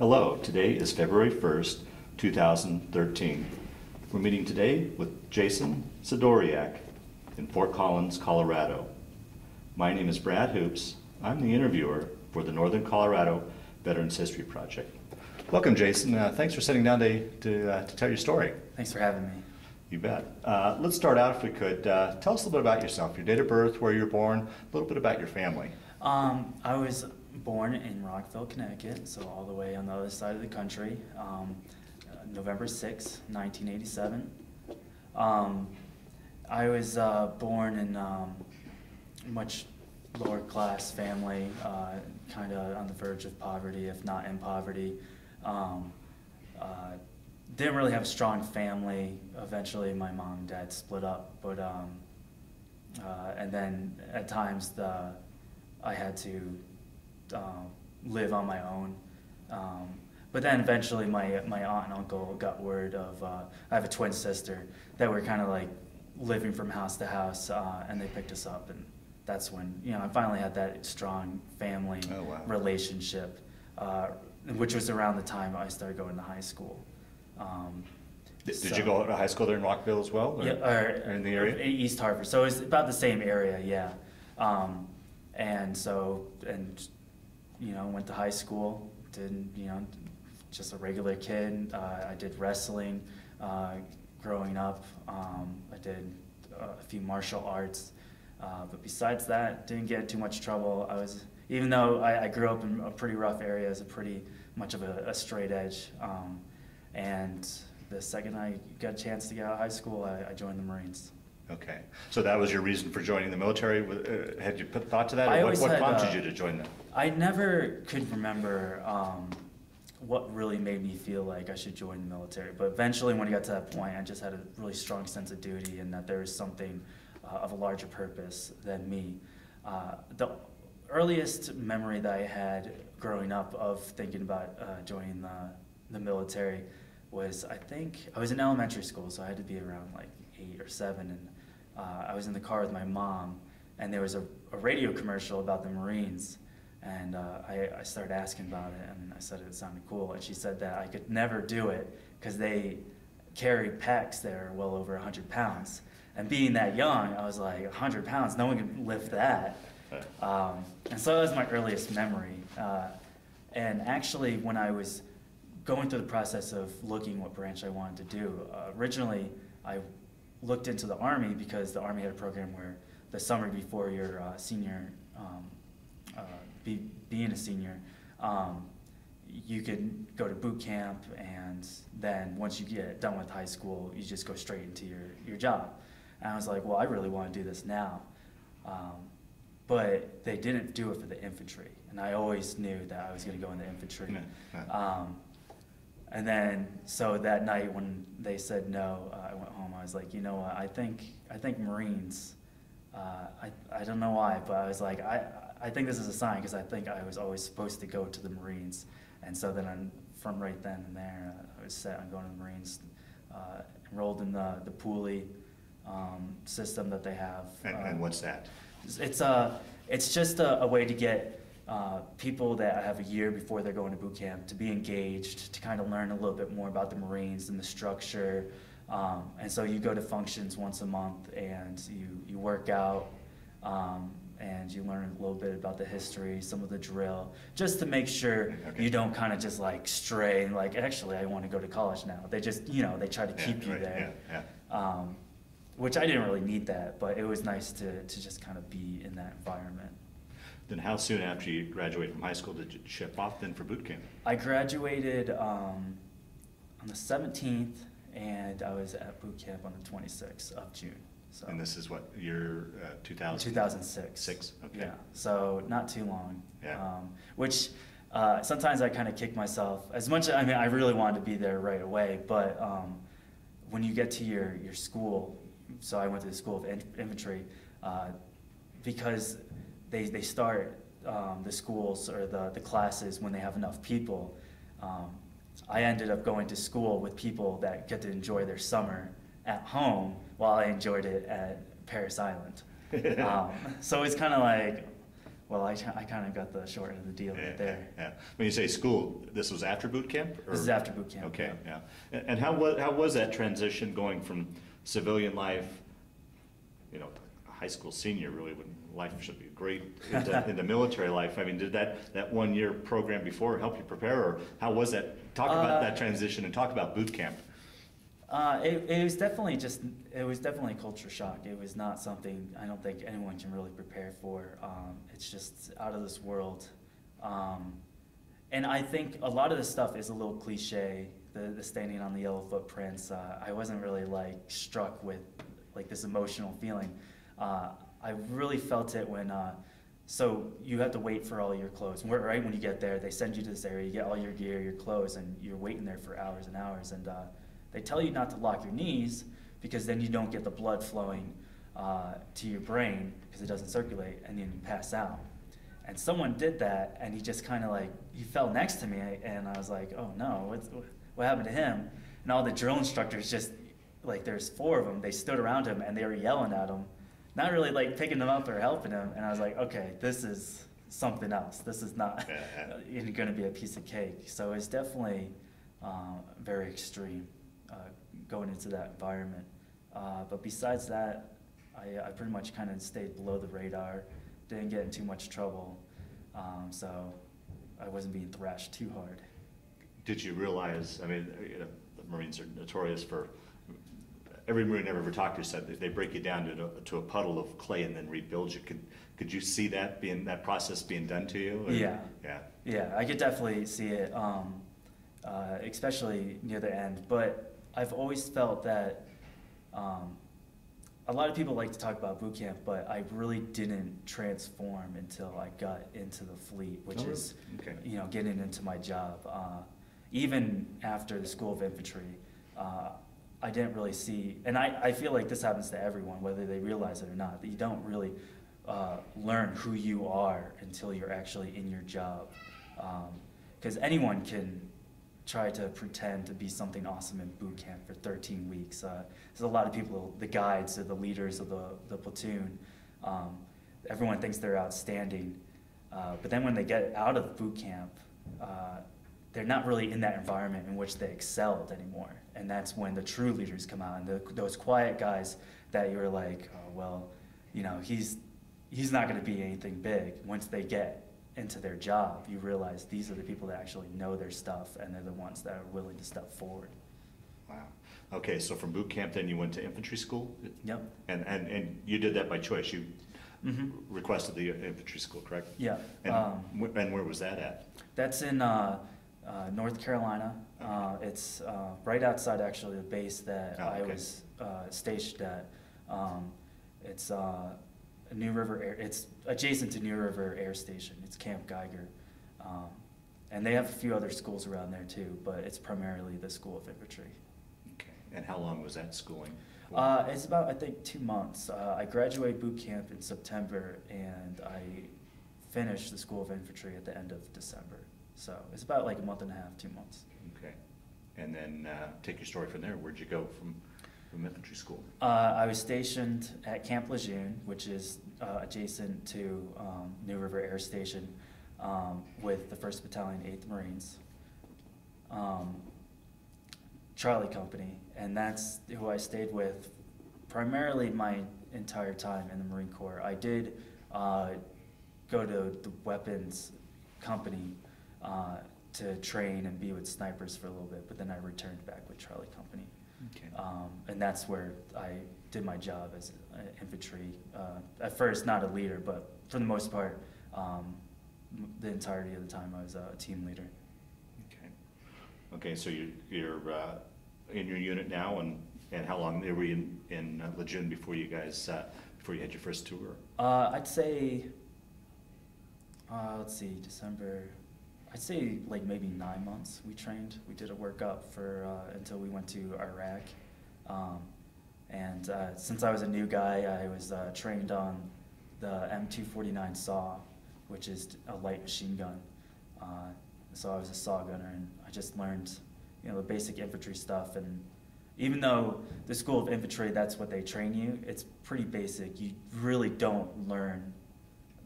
Hello, today is February 1st, 2013. We're meeting today with Jason Sydoriak in Fort Collins, Colorado. My name is Brad Hoops. I'm the interviewer for the Northern Colorado Veterans History Project. Welcome, Jason. Uh, thanks for sitting down to, to, uh, to tell your story. Thanks for having me. You bet. Uh, let's start out, if we could. Uh, tell us a little bit about yourself, your date of birth, where you were born, a little bit about your family. Um, I was born in Rockville, Connecticut, so all the way on the other side of the country, um, uh, November 6, 1987. Um, I was uh, born in um, much lower class family, uh, kind of on the verge of poverty, if not in poverty. Um, uh, didn't really have a strong family. Eventually, my mom and dad split up, but um, uh, and then at times the I had to um, live on my own. Um, but then eventually, my my aunt and uncle got word of uh, I have a twin sister that were kind of like living from house to house, uh, and they picked us up, and that's when you know I finally had that strong family Oh, wow. relationship, uh, which was around the time I started going to high school. Um, Did, so- you go to high school there in Rockville as well? or- yeah, or, or in the area? East Hartford. So it's about the same area, yeah. Um, and so, and you know, went to high school. Did you know, just a regular kid. Uh, I did wrestling uh, growing up. Um, I did uh, a few martial arts. Uh, but besides that, didn't get too much trouble. I was, even though I, I grew up in a pretty rough area, as a pretty much of a, a straight edge. Um, and the second I got a chance to get out of high school, I, I joined the Marines. Okay. So that was your reason for joining the military? Uh, Had you put thought to that? or I what, always what had, prompted uh, you to join them? I never could remember um, what really made me feel like I should join the military. But eventually, when I got to that point, I just had a really strong sense of duty and that there was something uh, of a larger purpose than me. Uh, the earliest memory that I had growing up of thinking about uh, joining the, the military was I think I was in elementary school, so I had to be around like eight or seven, and uh, I was in the car with my mom, and there was a, a radio commercial about the Marines, and uh, I, I started asking about it, and I said it sounded cool, and she said that I could never do it because they carry packs that are well over 100 pounds. And being that young, I was like, 100 pounds, no one can lift that. Um, and so that was my earliest memory. Uh, and actually, when I was going through the process of looking what branch I wanted to do, uh, originally I looked into the Army because the Army had a program where the summer before your uh, senior, um, uh, be, being a senior, um, you could go to boot camp and then once you get done with high school, you just go straight into your, your job. And I was like, well, I really want to do this now. Um, but they didn't do it for the infantry. And I always knew that I was going to go in the infantry. Yeah. Um, and then, so that night when they said no, uh, I went home. I was like, you know what? I think I think Marines. Uh, I I don't know why, but I was like, I I think this is a sign because I think I was always supposed to go to the Marines. And so then, I'm, from right then and there, uh, I was set on going to the Marines. Uh, enrolled in the the poolee um, system that they have. And, uh, and what's that? it's a, it's just a, a way to get uh, people that have a year before they're going to boot camp to be engaged, to kind of learn a little bit more about the Marines and the structure. Um, and so you go to functions once a month and you, you work out um, and you learn a little bit about the history, some of the drill, just to make sure Okay. you don't kind of just like stray and like, actually, I want to go to college now. They just, you know, they try to Yeah, keep you right, there Yeah, yeah. um, which I didn't really need that, but it was nice to, to just kind of be in that environment. Then how soon after you graduated from high school did you ship off then for boot camp? I graduated um, on the 17th, and I was at boot camp on the 26th of June. So And this is what, year uh, 2000? 2006. Six, okay. Yeah, so not too long. Yeah. Um, which uh, sometimes I kind of kick myself. As much, I mean, I really wanted to be there right away, but um, when you get to your, your school, so I went to the School of In- Infantry, uh, because they, they start um, the schools or the, the classes when they have enough people. Um, I ended up going to school with people that get to enjoy their summer at home while I enjoyed it at Parris Island. um, so it's kind of like, well, I, I kind of got the short end of the deal Yeah, right there. Yeah. When you say school, this was after boot camp? or- This is after boot camp. Okay, yeah. And and how was, how was that transition going from civilian life, you know, high school senior really, when life should be great, into, into military life? I mean, did that, that one-year program before help you prepare, or how was that? Talk about Uh, that transition and talk about boot camp. Uh, it, it was definitely just, it was definitely a culture shock. It was not something I don't think anyone can really prepare for. Um, it's just out of this world. Um, and I think a lot of this stuff is a little cliche, the, the standing on the yellow footprints. Uh, I wasn't really like struck with like this emotional feeling. Uh, I really felt it when, uh, so you have to wait for all your clothes. Right when you get there, they send you to this area, you get all your gear, your clothes, and you're waiting there for hours and hours. And uh, they tell you not to lock your knees because then you don't get the blood flowing uh, to your brain because it doesn't circulate, and then you pass out. And someone did that, and he just kind of like he fell next to me, and I was like, "Oh no, what's, what happened to him?" And all the drill instructors just like there's four of them. They stood around him and they were yelling at him, not really like picking them up or helping them. And I was like, "Okay, this is something else. This is not going to be a piece of cake." So it's definitely uh, very extreme uh, going into that environment. Uh, but besides that, I, I pretty much kind of stayed below the radar, didn't get in too much trouble, um, so I wasn't being thrashed too hard. Did you realize, I mean, you know, the Marines are notorious for, every Marine I've ever talked to said that they break you down to, a- to a puddle of clay and then rebuild you. Could, could you see that being, that process being done to you? or- Yeah. Yeah. Yeah, I could definitely see it, um, uh, especially near the end. But I've always felt that um, a lot of people like to talk about boot camp, but I really didn't transform until I got into the fleet, which Oh, is, Okay. you know, getting into my job. Uh, even after the School of Infantry, uh, I didn't really see, and I, I feel like this happens to everyone, whether they realize it or not, that you don't really uh, learn who you are until you're actually in your job. Because anyone can try to pretend to be something awesome in boot camp for 13 weeks. Uh, there's a lot of people, the guides or the leaders of the, the platoon, um, everyone thinks they're outstanding. Uh, but then when they get out of boot camp, uh, they're not really in that environment in which they excelled anymore. And that's when the true leaders come out, and the, those quiet guys that you're like, oh, well, you know, he's, he's not going to be anything big. Once they get into their job, you realize these are the people that actually know their stuff, and they're the ones that are willing to step forward. Wow. Okay, so from boot camp, then you went to infantry school? Yep. And, and, and you did that by choice? You hmm requested the infantry school, correct? Yeah. And, Um, and where was that at? That's in uh, uh, North Carolina. Uh, it's uh, right outside actually the base that Oh, I okay. was uh, stationed at. Um, it's uh, New River Air. It's adjacent to New River Air Station. It's Camp Geiger, um, and they have a few other schools around there too. But it's primarily the School of Infantry. Okay. And how long was that schooling? Uh, it's about I think two months. Uh, I graduated boot camp in September, and I finished the School of Infantry at the end of December. So it's about like a month and a half, two months. Okay. And then uh, take your story from there. Where'd you go from, from infantry school? Uh, I was stationed at Camp Lejeune, which is uh, adjacent to um, New River Air Station, um, with the First Battalion, Eighth Marines, um, Charlie Company, and that's who I stayed with primarily my entire time in the Marine Corps. I did uh, go to the weapons company uh, to train and be with snipers for a little bit, but then I returned back with Charlie Company. Okay. Um, and that's where I did my job as infantry. Uh, at first, not a leader, but for the most part, um, the entirety of the time, I was a team leader. Okay. Okay, so you, you're uh, in your unit now, and, and how long were you in, in uh, Lejeune before you guys, uh, before you had your first tour? Uh, I'd say, uh, let's see, December. I'd say like maybe nine months. We trained. We did a workup for uh, until we went to Iraq. Um, and uh, since I was a new guy, I was uh, trained on the M249 SAW, which is a light machine gun. Uh, so I was a SAW gunner, and I just learned, you know, the basic infantry stuff. And even though the School of Infantry, that's what they train you, it's pretty basic. You really don't learn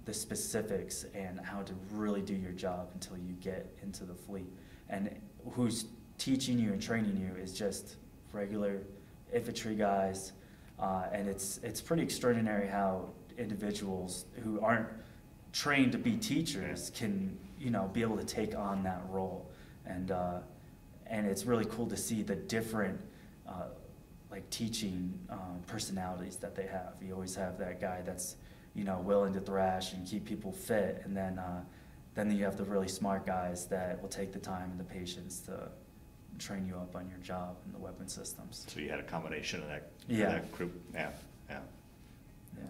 the specifics and how to really do your job until you get into the fleet. And who's teaching you and training you is just regular infantry guys. Uh, and it's, it's pretty extraordinary how individuals who aren't trained to be teachers can, you know, be able to take on that role. And, uh, and it's really cool to see the different, uh, like teaching um, personalities that they have. You always have that guy that's, you know, willing to thrash and keep people fit, and then, uh, then you have the really smart guys that will take the time and the patience to train you up on your job and the weapon systems. So you had a combination of that, Yeah. that group, yeah, yeah. Yeah.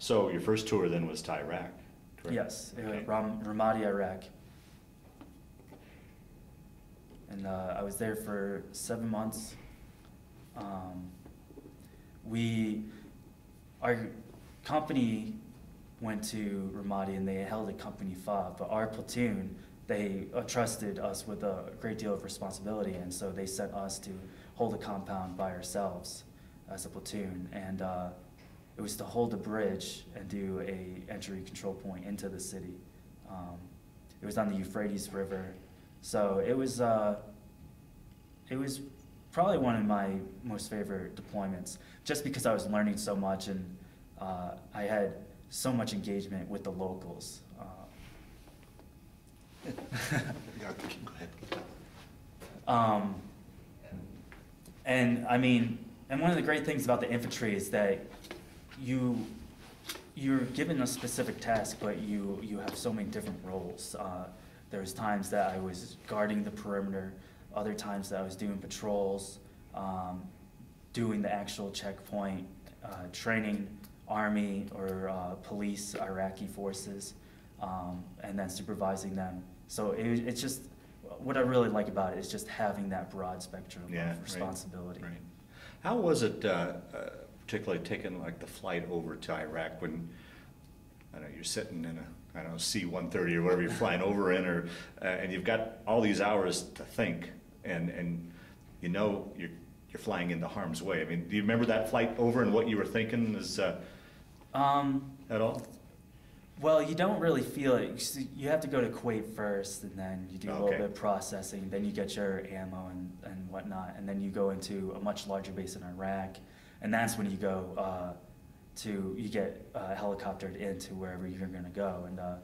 So your first tour then was to Iraq, correct? Yes, Okay. Ram- Ramadi, Iraq. And uh, I was there for seven months. Um, we, our company went to Ramadi and they held a company fob, but our platoon, they trusted us with a great deal of responsibility, and so they sent us to hold a compound by ourselves as a platoon. And uh, it was to hold a bridge and do a entry control point into the city. Um, it was on the Euphrates River, so it was uh, it was probably one of my most favorite deployments, just because I was learning so much and uh, I had so much engagement with the locals. Uh, Yeah, go ahead. Um, and I mean, and one of the great things about the infantry is that you you're given a specific task, but you you have so many different roles. Uh, there was times that I was guarding the perimeter, other times that I was doing patrols, um, doing the actual checkpoint, uh, training army or uh, police Iraqi forces, um, and then supervising them. So it, it's just what I really like about it is just having that broad spectrum Yeah, of responsibility. Right. How was it, uh, uh, particularly taking like the flight over to Iraq when, I don't know, you're sitting in a, I don't know, C-130 or whatever you're flying over in, or, uh, and you've got all these hours to think, and, and you know you're, you're flying into harm's way. I mean, do you remember that flight over and what you were thinking is, uh, Um, at all? well, you don't really feel it. You have to go to Kuwait first, and then you do a little Okay. bit of processing. Then you get your ammo and, and whatnot, and then you go into a much larger base in Iraq, and that's when you go uh, to you get uh, helicoptered into wherever you're going to go. And uh,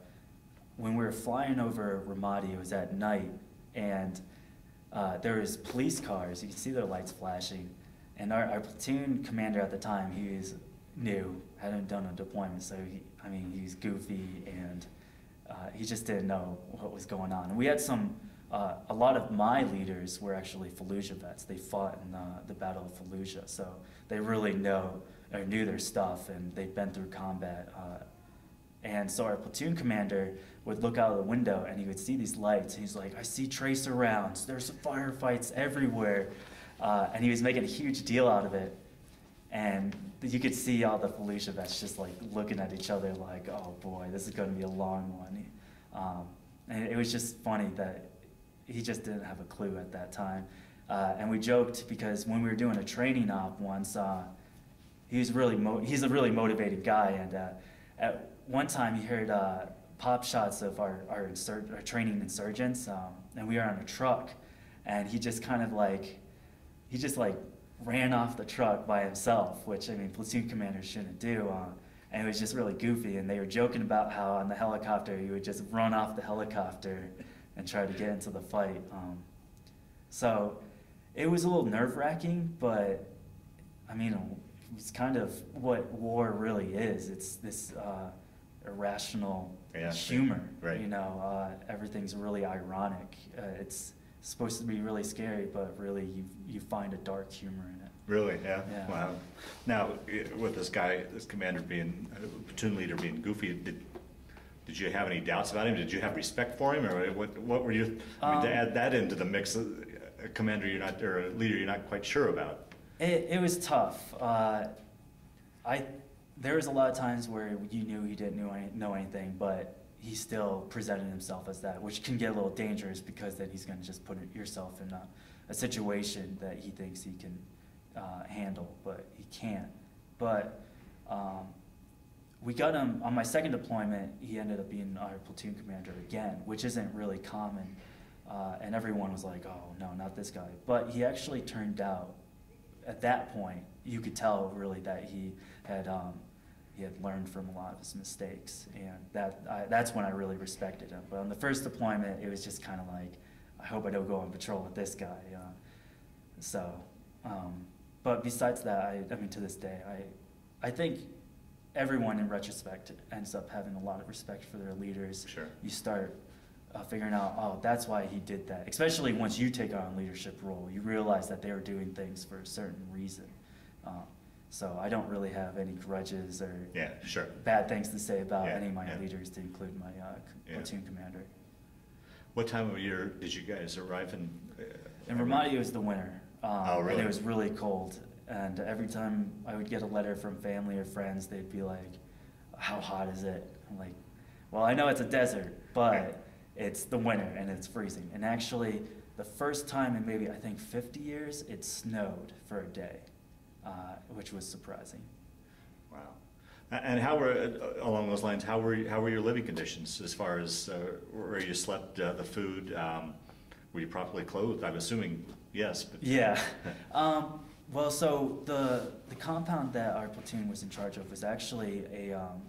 when we were flying over Ramadi, it was at night, and uh, there was police cars. You can see their lights flashing, and our, our platoon commander at the time, he was new, hadn't done a deployment, so he, I mean, he was goofy and uh, he just didn't know what was going on. And we had some, uh, a lot of my leaders were actually Fallujah vets. They fought in the, the Battle of Fallujah, so they really know or knew their stuff, and they'd been through combat. Uh, and so our platoon commander would look out of the window and he would see these lights. He's like, I see tracer rounds. There's firefights everywhere. Uh, and he was making a huge deal out of it. And you could see all the Fallujah vets just like looking at each other like, oh boy, this is going to be a long one. Um, and it was just funny that he just didn't have a clue at that time. Uh, and we joked because when we were doing a training op once, uh, he was really he's a really motivated guy. And uh, at one time he heard uh, pop shots of our, our, our training insurgents, um, and we were on a truck. And he just kind of like, he just like ran off the truck by himself, which I mean, platoon commanders shouldn't do. Uh, and it was just really goofy. And they were joking about how on the helicopter he would just run off the helicopter and try to get into the fight. Um, so it was a little nerve wracking, but I mean, it's kind of what war really is. It's this uh, irrational Yeah, humor. right. You know, uh, everything's really ironic. Uh, it's supposed to be really scary, but really you you find a dark humor in it. Really? Yeah. Yeah. Wow. Now, with this guy, this commander being, uh, platoon leader being goofy, did, did you have any doubts about him? Did you have respect for him, or what, what were you, I mean, to Um, add that into the mix, uh, a commander you're not, or a leader you're not quite sure about? It, it was tough. Uh, I there was a lot of times where you knew he didn't know, any, know anything, but he still presented himself as that, which can get a little dangerous because then he's going to just put yourself in a, a situation that he thinks he can uh, handle, but he can't. But um, we got him on my second deployment. He ended up being our platoon commander again, which isn't really common. Uh, and everyone was like, "Oh no, not this guy!" But he actually turned out, at that point, you could tell really that he had um, he had learned from a lot of his mistakes, and that I, that's when I really respected him. But on the first deployment, it was just kind of like, I hope I don't go on patrol with this guy. Uh, so, um, but besides that, I, I mean, to this day, I I think everyone in retrospect ends up having a lot of respect for their leaders. Sure. You start uh, figuring out, oh, that's why he did that. Especially once you take on a leadership role, you realize that they were doing things for a certain reason. Um, so I don't really have any grudges or Yeah, sure. bad things to say about Yeah, any of my yeah. leaders, to include my uh, platoon commander. What time of year did you guys arrive in? uh, In Ramadi, it was the winter. Um, Oh, really? And it was really cold. And every time I would get a letter from family or friends, they'd be like, How hot is it? I'm like, Well, I know it's a desert, but it's the winter and it's freezing. And actually, the first time in maybe, I think, 50 years, it snowed for a day, uh, which was surprising. Wow. And how were, uh, along those lines, how were, you- how were your living conditions as far as uh, where you slept, uh, the food? um, Were you properly clothed? I'm assuming yes, but. Yeah. Um, well, so the the compound that our platoon was in charge of was actually a um,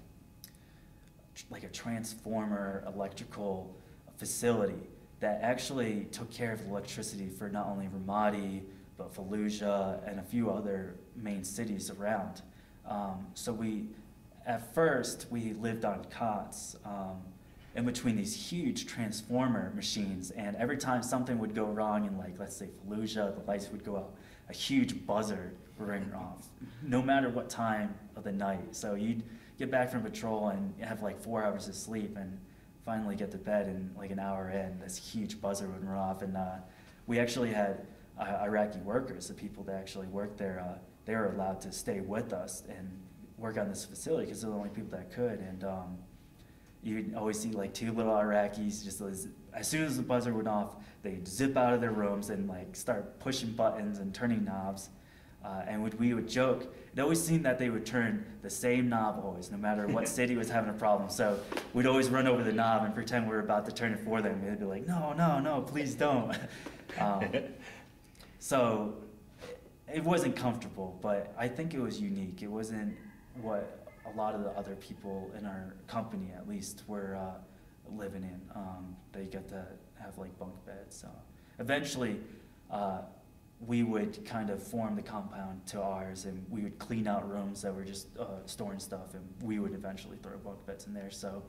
like a transformer electrical facility that actually took care of the electricity for not only Ramadi but Fallujah and a few other main cities around. Um, so we, at first, we lived on cots. Um, in between these huge transformer machines, and every time something would go wrong in, like, let's say Fallujah, the lights would go out, a huge buzzer would ring off, no matter what time of the night. So you'd get back from patrol and have like four hours of sleep, and finally get to bed, and like an hour in, this huge buzzer would run off, and uh, we actually had uh, Iraqi workers, the people that actually worked there, uh, they were allowed to stay with us and work on this facility because they're the only people that could, and. Um, you'd always see like two little Iraqis just as, as soon as the buzzer went off, they'd zip out of their rooms and like start pushing buttons and turning knobs. Uh, and would, we would joke, it always seemed that they would turn the same knob always, no matter what city was having a problem. So we'd always run over the knob and pretend we were about to turn it for them. They'd be like, no, no, no, please don't. um, so it wasn't comfortable, but I think it was unique. It wasn't what a lot of the other people in our company, at least, were uh, living in. Um, they got to have like bunk beds. So eventually, uh, we would kind of form the compound to ours, and we would clean out rooms that were just uh, storing stuff, and we would eventually throw bunk beds in there. So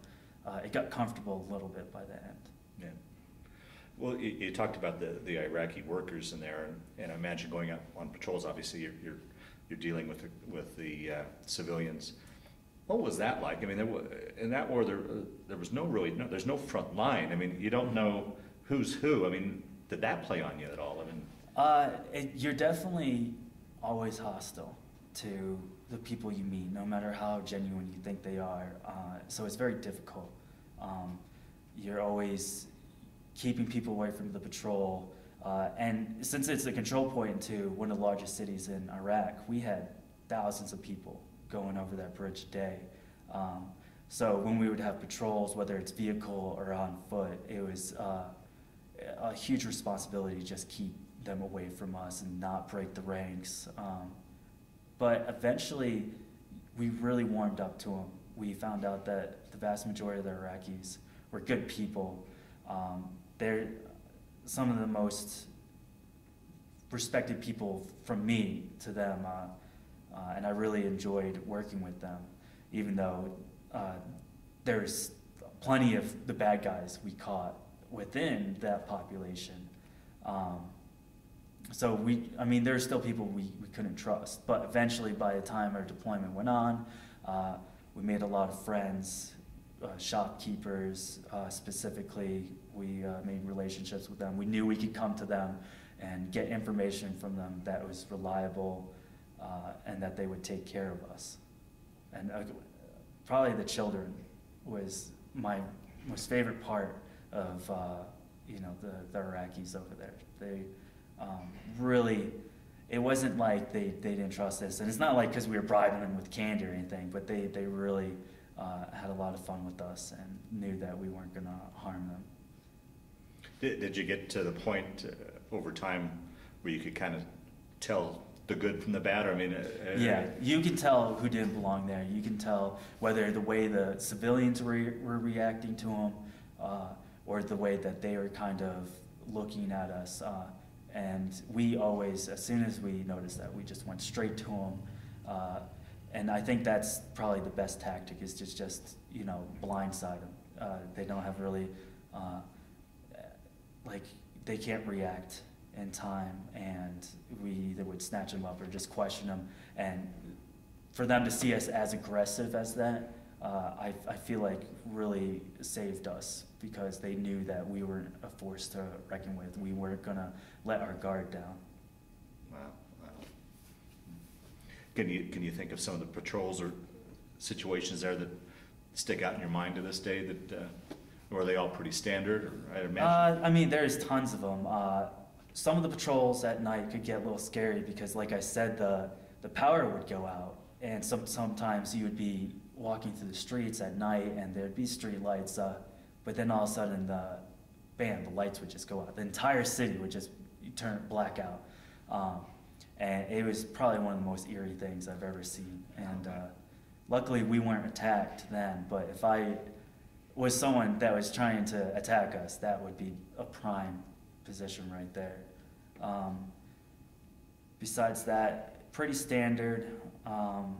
uh, it got comfortable a little bit by the end. Well, you, you talked about the, the Iraqi workers in there, and, and I imagine going out on patrols, obviously, you're, you're, you're dealing with, the- with the uh, civilians. What was that like? I mean, there wa, in that war, there, there was no really, no, there's no front line. I mean, you don't know who's who. I mean, did that play on you at all? I mean, Uh, it, you're definitely always hostile to the people you meet, no matter how genuine you think they are. Uh, so it's very difficult. Um, you're always keeping people away from the patrol. Uh, and since it's a control point to one of the largest cities in Iraq, we had thousands of people going over that bridge a day. Um, so when we would have patrols, whether it's vehicle or on foot, it was uh, a huge responsibility to just keep them away from us and not break the ranks. Um, but eventually, we really warmed up to them. We found out that the vast majority of the Iraqis were good people. Um, they're some of the most respected people from me to them, uh, uh, and I really enjoyed working with them, even though uh, there's plenty of the bad guys we caught within that population. Um, so we, I mean, there's still people we, we couldn't trust, but eventually, by the time our deployment went on, uh, we made a lot of friends, uh, shopkeepers uh, specifically. We uh, made relationships with them. We knew we could come to them and get information from them that was reliable uh, and that they would take care of us. And uh, probably the children was my most favorite part of uh, you know the, the Iraqis over there. They um, really it wasn't like they, they didn't trust us, and it's not like because we were bribing them with candy or anything, but they, they really uh, had a lot of fun with us and knew that we weren't gonna harm them. Did, did you get to the point uh, over time where you could kind of tell the good from the bad? Or I mean, uh, uh, Yeah, you can tell who didn't belong there. You can tell whether the way the civilians were, were reacting to them, uh, or the way that they were kind of looking at us. Uh, and we always, as soon as we noticed that, we just went straight to them. Uh, and I think that's probably the best tactic is just, just you know, blindside them. They don't have really, like, they can't react in time, and we either would snatch them up or just question them. And for them to see us as aggressive as that, uh, I, I feel like really saved us because they knew that we weren't a force to reckon with. We weren't gonna let our guard down. Wow. Can you, can you think of some of the patrols or situations there that stick out in your mind to this day that, uh, or are they all pretty standard, or I imagine? Uh, I mean, there's tons of them. Uh, some of the patrols at night could get a little scary because, like I said, the the power would go out, and some sometimes you would be walking through the streets at night, and there'd be street lights, uh, but then all of a sudden the bam, the lights would just go out. The entire city would just turn blackout, um, and it was probably one of the most eerie things I've ever seen. And uh, luckily, we weren't attacked then. But if I was someone that was trying to attack us, that would be a prime position right there. Um, besides that, pretty standard. Um,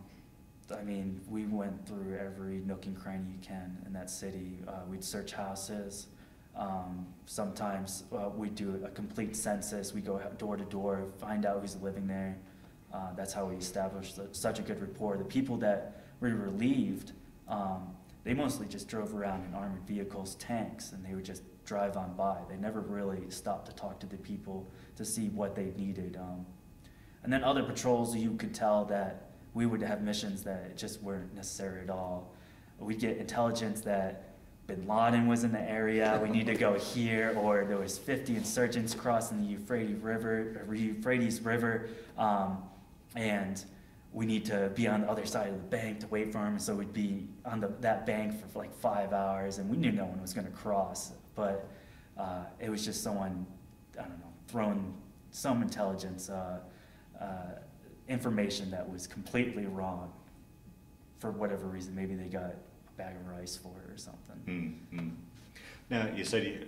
I mean, we went through every nook and cranny you can in that city. Uh, we'd search houses. Um, sometimes uh, we do a complete census. We go door to door, find out who's living there. Uh, that's how we established such a good rapport. The people that we relieved, um, they mostly just drove around in armored vehicles, tanks, and they would just drive on by. They never really stopped to talk to the people to see what they needed. Um, and then other patrols, you could tell that we would have missions that just weren't necessary at all. We'd get intelligence that Bin Laden was in the area, we need to go here, or there was 50 insurgents crossing the Euphrates River, Euphrates River, um, and we need to be on the other side of the bank to wait for him. So we'd be on the, that bank for like five hours, and we knew no one was going to cross. But uh, it was just someone, I don't know, throwing some intelligence, uh, uh, information that was completely wrong for whatever reason. Maybe they got a bag of rice for it or something. Hmm, hmm. Now, you said you,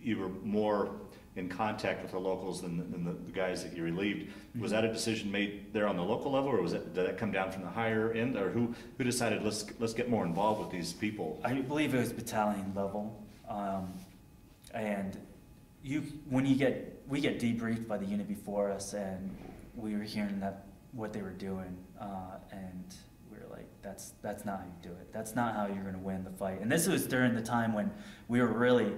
you were more in contact with the locals than, than the, the guys that you relieved. Was that a decision made there on the local level, or was it, did that come down from the higher end, or who, who decided, let's, let's get more involved with these people? I believe it was battalion level. Um, and you, when you get, we get debriefed by the unit before us, and we were hearing that what they were doing, uh, and we were like, that's that's not how you do it. That's not how you're going to win the fight. And this was during the time when we were really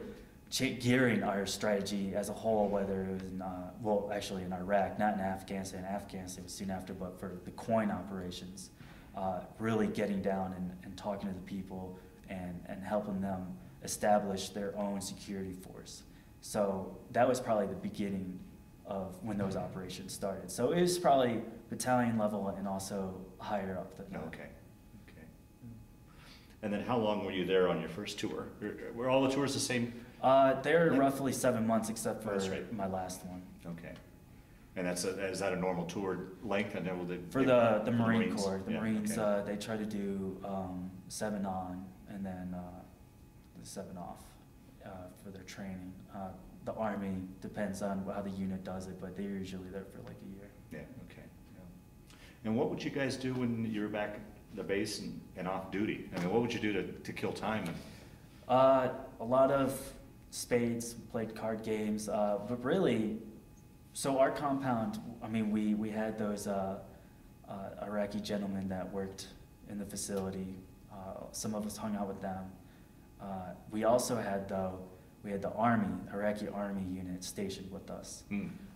gearing our strategy as a whole, whether it was in, uh, well, actually in Iraq, not in Afghanistan. Afghanistan was soon after, but for the COIN operations, uh, really getting down and, and talking to the people and, and helping them establish their own security force. So that was probably the beginning of when those operations started. So it was probably battalion level and also higher up than that. Okay, okay. And then how long were you there on your first tour? Were- Were all the tours the same? Uh, they're roughly seven months, except for That's right. my last one. Okay. And that's, a- is that a normal tour length? I know they. For the, the Marine Corps, the Yeah, Marines, okay. uh, they try to do, um, seven on and then, uh, the seven off, uh, for their training. Uh, the Army depends on how the unit does it, but they're usually there for like a year. Yeah, okay. yeah. And what would you guys do when you were back at the base and, and off duty? I mean, what would you do to, to kill time? And Uh, a lot of spades, played card games, uh, but really, so our compound, I mean, we, we had those uh, uh, Iraqi gentlemen that worked in the facility. Uh, some of us hung out with them. Uh, we also had, though, we had the Army, Iraqi Army unit stationed with us.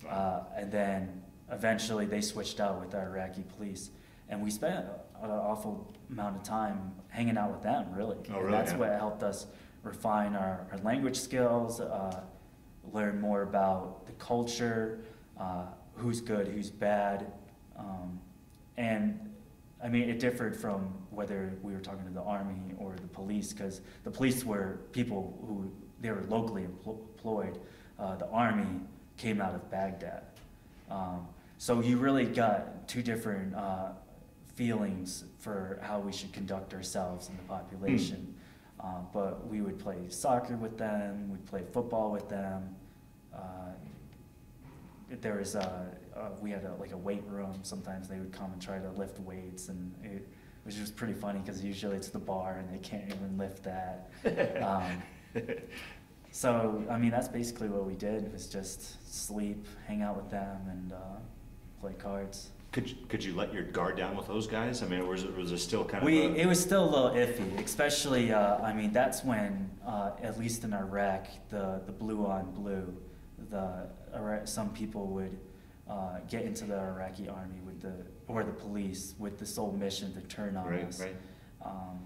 Wow. Uh, and then eventually they switched out with the Iraqi police. And we spent an awful amount of time hanging out with them, really. Oh, And really? that's Yeah. what helped us refine our, our language skills, uh, learn more about the culture. Uh, who's good, who's bad, um, and I mean, it differed from whether we were talking to the army or the police, because the police were people who they were locally employed. Uh, the army came out of Baghdad, um, so you really got two different uh, feelings for how we should conduct ourselves in the population. Uh, but we would play soccer with them, we'd play football with them. Uh, there was a, uh, we had a, like a weight room. Sometimes they would come and try to lift weights, and it was just pretty funny because usually it's the bar and they can't even lift that. Um, so I mean, that's basically what we did was just sleep, hang out with them, and uh, play cards. Could, you- could you let your guard down with those guys? I mean, was it, was it still kind of We, a? it was still a little iffy, especially, uh, I mean, that's when, uh, at least in Iraq, the, the blue on blue, the, some people would, uh, get into the Iraqi army with the, or the police with the sole mission to turn on Right, us. right. Um,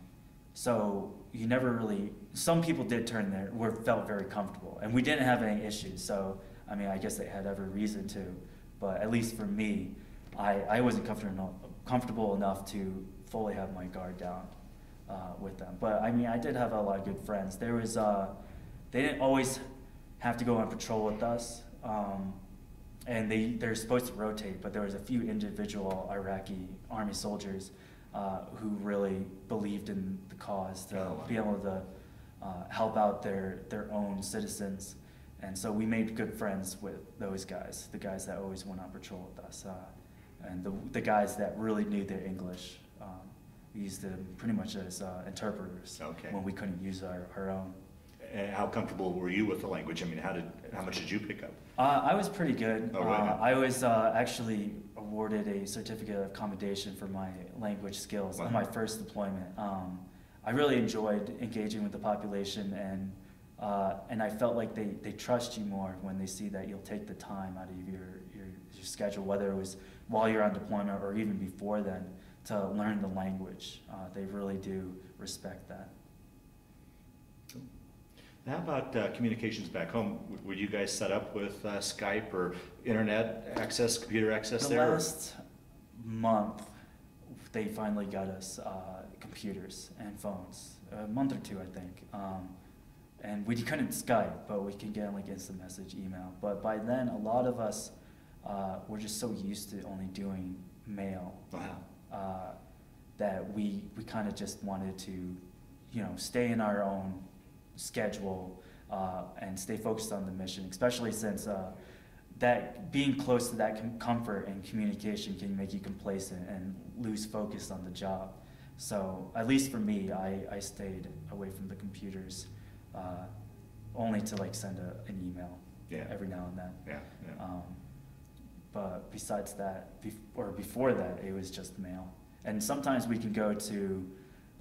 so you never really, some people did turn there, were, felt very comfortable, and we didn't have any issues, so, I mean, I guess they had every reason to, but at least for me, I, I wasn't comfortable enough, comfortable enough to fully have my guard down, uh, with them. But, I mean, I did have a lot of good friends. There was, uh, they didn't always have to go on patrol with us, um, and they, they're supposed to rotate, but there was a few individual Iraqi army soldiers uh, who really believed in the cause to Oh, wow. be able to uh, help out their, their own citizens. And so we made good friends with those guys, the guys that always went on patrol with us, uh, and the, the guys that really knew their English. Um, we used them pretty much as uh, interpreters Okay. when we couldn't use our, our own. And how comfortable were you with the language? I mean, how did, how much did you pick up? Uh, I was pretty good. Oh, really? Uh, I was uh, actually awarded a certificate of commendation for my language skills on Wow. my first deployment. Um, I really enjoyed engaging with the population, and uh, and I felt like they, they trust you more when they see that you'll take the time out of your, your your schedule, whether it was while you're on deployment or even before then, to learn the language. Uh, they really do respect that. Cool. How about uh, communications back home? W- Were you guys set up with uh, Skype or internet access, computer access The there? last month, they finally got us uh, computers and phones. A month or two, I think. Um, and we couldn't Skype, but we can get like instant message, email. But by then, a lot of us uh, were just so used to only doing mail Wow. uh, that we we kind of just wanted to, you know, stay in our own schedule uh, and stay focused on the mission, especially since uh, that being close to that com- comfort and communication can make you complacent and lose focus on the job. So at least for me, I, I stayed away from the computers, uh, only to like send a, an email Yeah. every now and then. Yeah, yeah. Um, but besides that, bef- or before that, it was just mail. And sometimes we can go to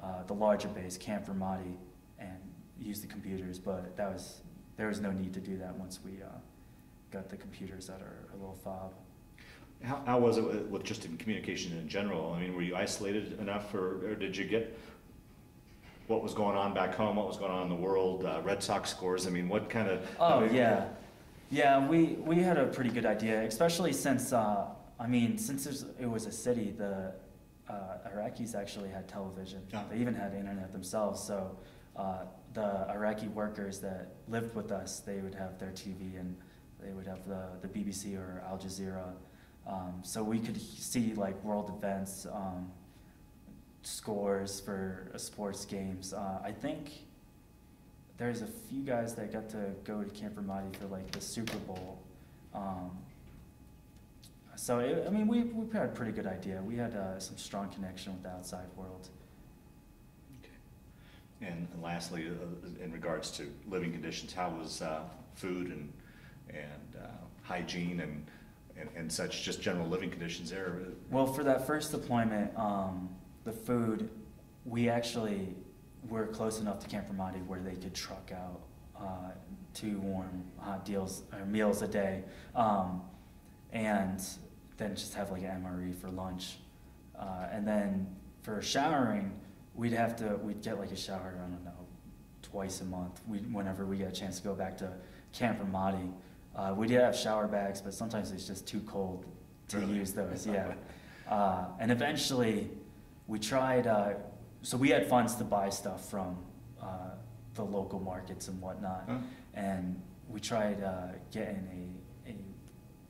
uh, the larger base, Camp Ramadi, and use the computers, but that was there was no need to do that once we uh, got the computers that are a little fob. How, how was it with, with just in communication in general? I mean, were you isolated enough, or, or did you get what was going on back home, what was going on in the world, uh, Red Sox scores? I mean, what kind of? Oh yeah, yeah. We we had a pretty good idea, especially since uh, I mean, since it was a city, the uh, Iraqis actually had television. Ah. They even had internet themselves. So uh, the Iraqi workers that lived with us, they would have their TV and they would have the the BBC or Al Jazeera. Um, so we could see like world events, um, scores for uh, sports games. Uh, I think there's a few guys that got to go to Camp Ramadi for like the Super Bowl. Um, so it, I mean, we we had a pretty good idea. We had uh, some strong connection with the outside world. And lastly, uh, in regards to living conditions, how was uh, food and, and uh, hygiene and, and, and such, just general living conditions there? Well, for that first deployment, um, the food, we actually were close enough to Camp Ramadi where they could truck out uh, two warm hot deals or meals a day, um, and then just have like an MRE for lunch, uh, and then for showering, we'd have to we'd get like a shower I don't know twice a month. We whenever we get a chance to go back to Camp Ramadi. Uh, we did have shower bags, but sometimes it's just too cold to Really? use those. Yeah. Uh, and eventually, we tried. So we had funds to buy stuff from uh, the local markets and whatnot, Huh? and we tried uh, getting a,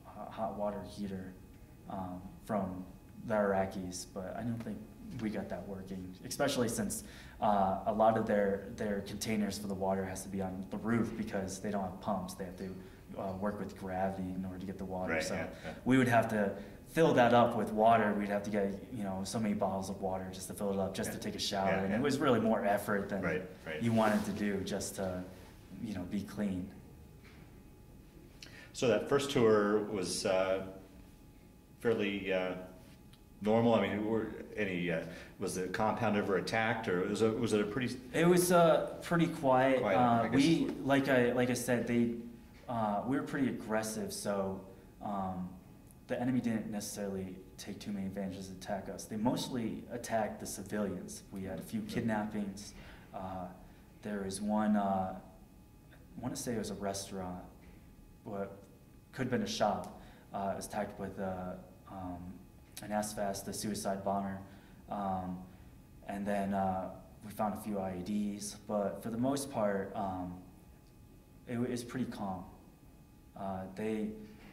a hot water heater um, from the Iraqis, but I don't think we got that working. Especially since uh, a lot of their their containers for the water has to be on the roof because they don't have pumps. They have to uh, work with gravity in order to get the water. Right, so yeah, yeah. we would have to fill that up with water. We'd have to get you know so many bottles of water just to fill it up, just to take a shower, Yeah, and yeah. it was really more effort than Right, right. you wanted to do just to you know be clean. So that first tour was uh, fairly uh, normal. I mean, were any uh, was the compound ever attacked, or was it was it a pretty? It was uh, pretty quiet. Quiet, uh, we like I like I said they uh, we were pretty aggressive, so um, the enemy didn't necessarily take too many advantages to attack us. They mostly attacked the civilians. We had a few kidnappings. Uh, there was one. Uh, I want to say it was a restaurant, but could have been a shop. Uh, it was attacked with uh, um, an SFAS, the suicide bomber. Um, and then uh, we found a few IEDs, but for the most part, um, it was pretty calm. Uh, they,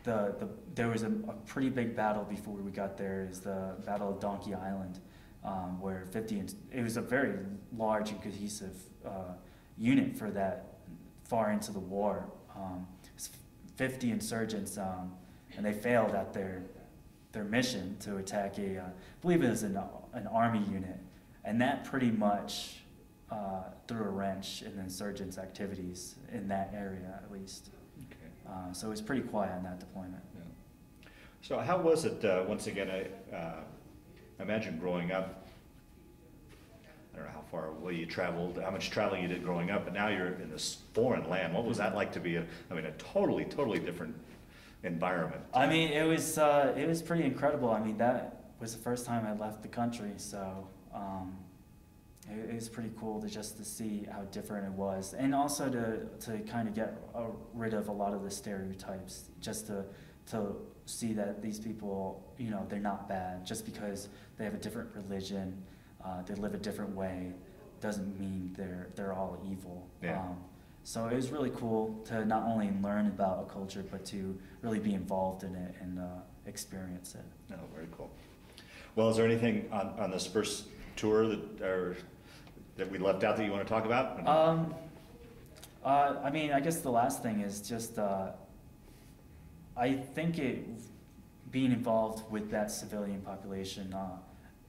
the, the, there was a, a pretty big battle before we got there. Is the Battle of Donkey Island, um, where 50 ins- it was a very large and cohesive uh, unit for that far into the war. Um, 50 insurgents, um, and they failed at their their mission to attack a, uh, I believe it was an, an army unit, and that pretty much uh, threw a wrench in the insurgents' activities in that area, at least. Uh, so it was pretty quiet on that deployment. Yeah. So how was it? Uh, once again, I uh, imagine growing up. I don't know how far away you traveled, how much traveling you did growing up, but now you're in this foreign land. What was that like to be? A, I mean, a totally, totally different environment. I mean, it was uh, it was pretty incredible. I mean, that was the first time I left the country, so um, it, was pretty cool to just to see how different it was, and also to to kind of get uh, rid of a lot of the stereotypes, just to to see that these people, you know, they're not bad just because they have a different religion, uh, they live a different way, doesn't mean they're they're all evil. Yeah. Um, so it was really cool to not only learn about a culture, but to really be involved in it and uh, experience it. No, very cool. Well, is there anything on, on this first tour that, or, that we left out that you want to talk about? Um, uh, I mean, I guess the last thing is just, uh, I think it, being involved with that civilian population, uh,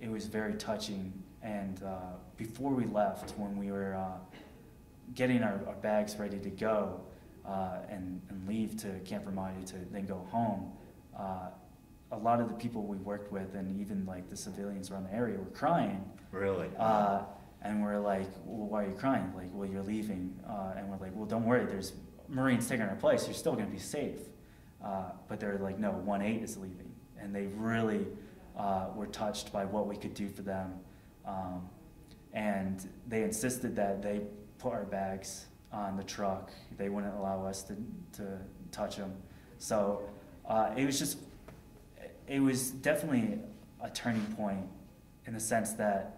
it was very touching. And uh, before we left, when we were uh, getting our, our bags ready to go uh, and, and leave to Camp Ramadi to then go home, uh, a lot of the people we worked with and even like the civilians around the area were crying Really? uh, and we're like, well, why are you crying? Like, well, you're leaving. Uh, and we're like, well, don't worry. There's Marines taking our place. You're still going to be safe. Uh, but they're like, no, 1-8 is leaving. And they really uh, were touched by what we could do for them. Um, and they insisted that they put our bags on the truck. They wouldn't allow us to, to touch them. So uh, it was just, it was definitely a turning point in the sense that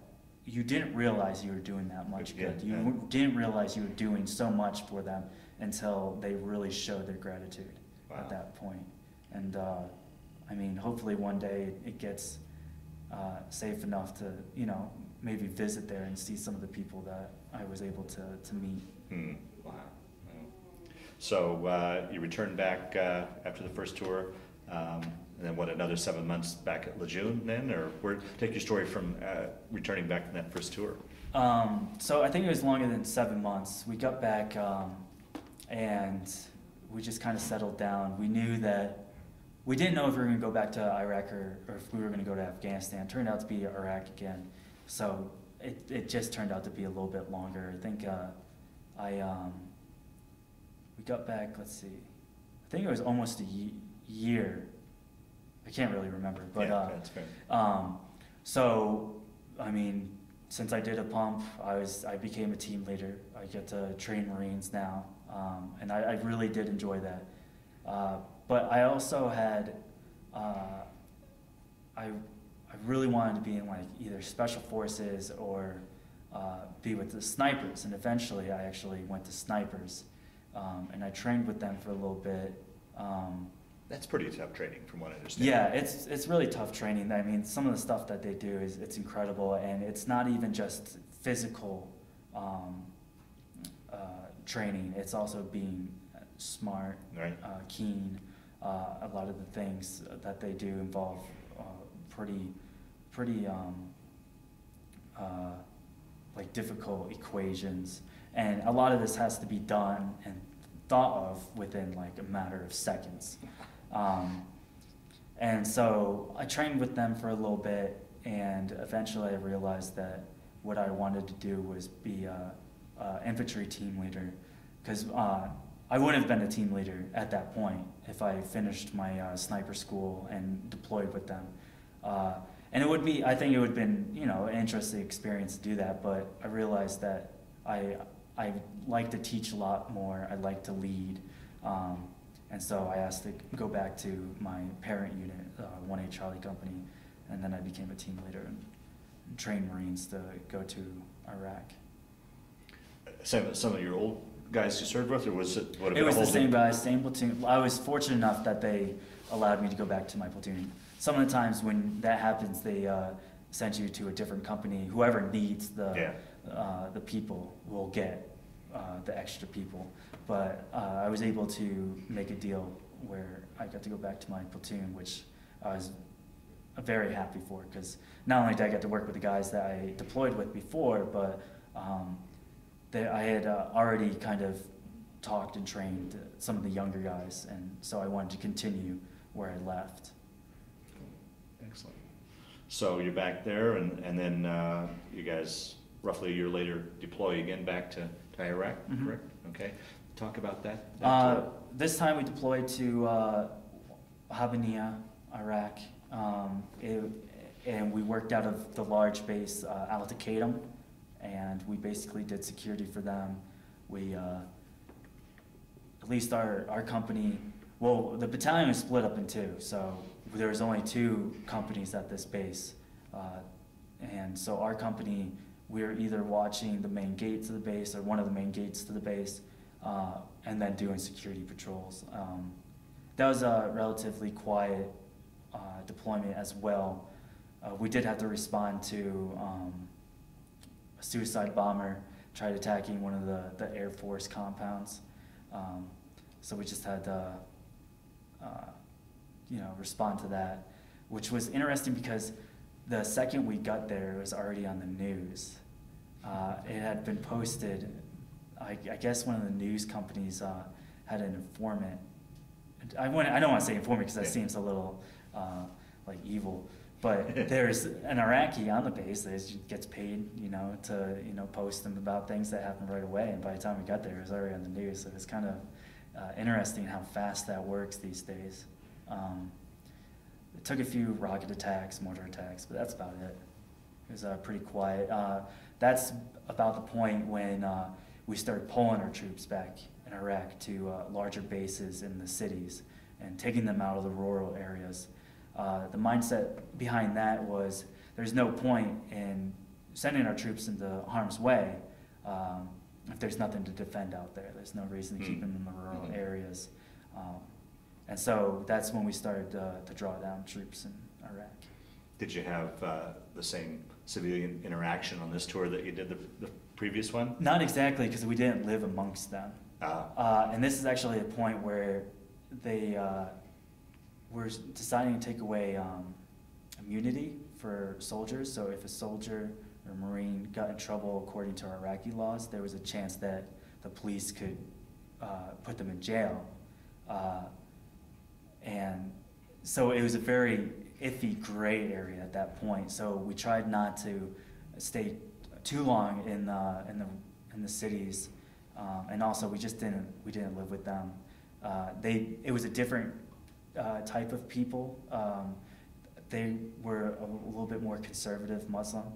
you didn't realize you were doing that much Yeah, good. You yeah. didn't realize you were doing so much for them until they really showed their gratitude Wow. at that point. And uh, I mean, hopefully one day it gets uh, safe enough to, you know, maybe visit there and see some of the people that I was able to, to meet. Hmm. Wow. Wow. So uh, you returned back uh, after the first tour, um, and then what? Another seven months back at Lejeune, then, or where? Take your story from uh, returning back from that first tour. Um, so I think it was longer than seven months. We got back um, and we just kind of settled down. We knew that we didn't know if we were going to go back to Iraq or, or if we were going to go to Afghanistan. It turned out to be Iraq again. So it, it just turned out to be a little bit longer. I think uh, I um, we got back. Let's see. I think it was almost a ye- year. I can't really remember, but yeah, uh, that's fair. um, so, I mean, since I did a pump, I was I became a team leader. I get to train Marines now, um, and I, I really did enjoy that. Uh, but I also had, uh, I, I really wanted to be in like either special forces or uh, be with the snipers. And eventually, I actually went to snipers, um, and I trained with them for a little bit. Um, That's pretty tough training, from what I understand. yeah, it's it's really tough training. I mean, some of the stuff that they do is it's incredible, and it's not even just physical um, uh, training. It's also being smart, Right. uh, keen. Uh, a lot of the things that they do involve uh, pretty, pretty um, uh, like difficult equations, and a lot of this has to be done and thought of within like a matter of seconds. Um, and so I trained with them for a little bit, and eventually I realized that what I wanted to do was be a, a infantry team leader, because uh, I would have been a team leader at that point if I finished my uh, sniper school and deployed with them. Uh, and it would be, I think it would have been, you know, an interesting experience to do that, but I realized that I, I like to teach a lot more, I like to lead. Um, and so I asked to go back to my parent unit, uh, 1-8 Charlie Company, and then I became a team leader and, trained Marines to go to Iraq. Some, some of your old guys you served with, or was it? have It was the same guys, same platoon. I was fortunate enough that they allowed me to go back to my platoon. Some of the times when that happens, they uh, send you to a different company. Whoever needs the Yeah. uh, the people will get uh, the extra people. But uh, I was able to make a deal where I got to go back to my platoon, which I was very happy for because not only did I get to work with the guys that I deployed with before, but um, they, I had uh, already kind of talked and trained some of the younger guys, and so I wanted to continue where I left. Excellent. So you're back there, and, and then uh, you guys, roughly a year later, deploy again back to, to Iraq, Mhm. correct? Okay. Talk about that. that Uh, this time we deployed to uh, Habaniya, Iraq, um, it, and we worked out of the large base uh, Al Taqaddum, and we basically did security for them. We, uh, at least our, our company, well, the battalion was split up in two, so there was only two companies at this base. Uh, and so our company, were either watching the main gate to the base or one of the main gates to the base, uh, and then doing security patrols. Um, that was a relatively quiet uh, deployment as well. Uh, we did have to respond to um, a suicide bomber tried attacking one of the, the Air Force compounds. Um, so we just had to, uh, you know, respond to that, which was interesting because the second we got there, it was already on the news. Uh, it had been posted. I, I guess one of the news companies uh, had an informant. I want I don't want to say informant because that seems a little uh, like evil. But there's an Iraqi on the base that gets paid, you know, to you know post them about things that happen right away. And by the time we got there, it was already on the news. So it's kind of uh, interesting how fast that works these days. Um, it took a few rocket attacks, mortar attacks, but that's about it. It was uh, pretty quiet. Uh, that's about the point when uh, we started pulling our troops back in Iraq to uh, larger bases in the cities and taking them out of the rural areas. Uh, the mindset behind that was there's no point in sending our troops into harm's way um, if there's nothing to defend out there. There's no reason to keep Mm. them in the rural Mhm. areas. Um, and so that's when we started uh, to draw down troops in Iraq. Did you have uh, the same civilian interaction on this tour that you did the, the previous one? Not exactly, because we didn't live amongst them. Uh, Uh, and this is actually a point where they uh, were deciding to take away um, immunity for soldiers. So if a soldier or Marine got in trouble according to Iraqi laws, there was a chance that the police could uh, put them in jail. Uh, and so it was a very iffy gray area at that point. So we tried not to stay too long in uh, in the in the cities, um, and also we just didn't we didn't live with them. Uh, they it was a different uh, type of people. Um, they were a little bit more conservative Muslim,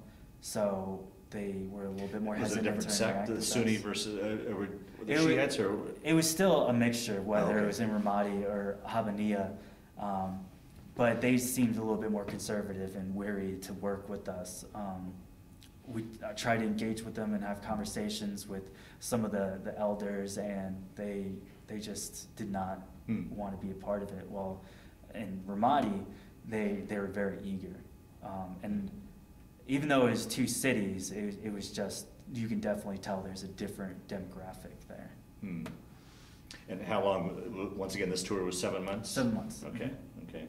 so they were a little bit more Was it a hesitant different to sect, the with Sunni us. versus, uh, uh, were the It wa- Shiites or? It was still a mixture, whether okay. it was in Ramadi or Habaniya, um, but they seemed a little bit more conservative and wary to work with us. Um, we uh, tried to engage with them and have conversations with some of the, the elders, and they they just did not Hmm. want to be a part of it. Well, in Ramadi, they they were very eager, um, and even though it was two cities, it, it was just you can definitely tell there's a different demographic there. Hmm. And how long, once again, this tour was seven months? Seven months. Okay, okay.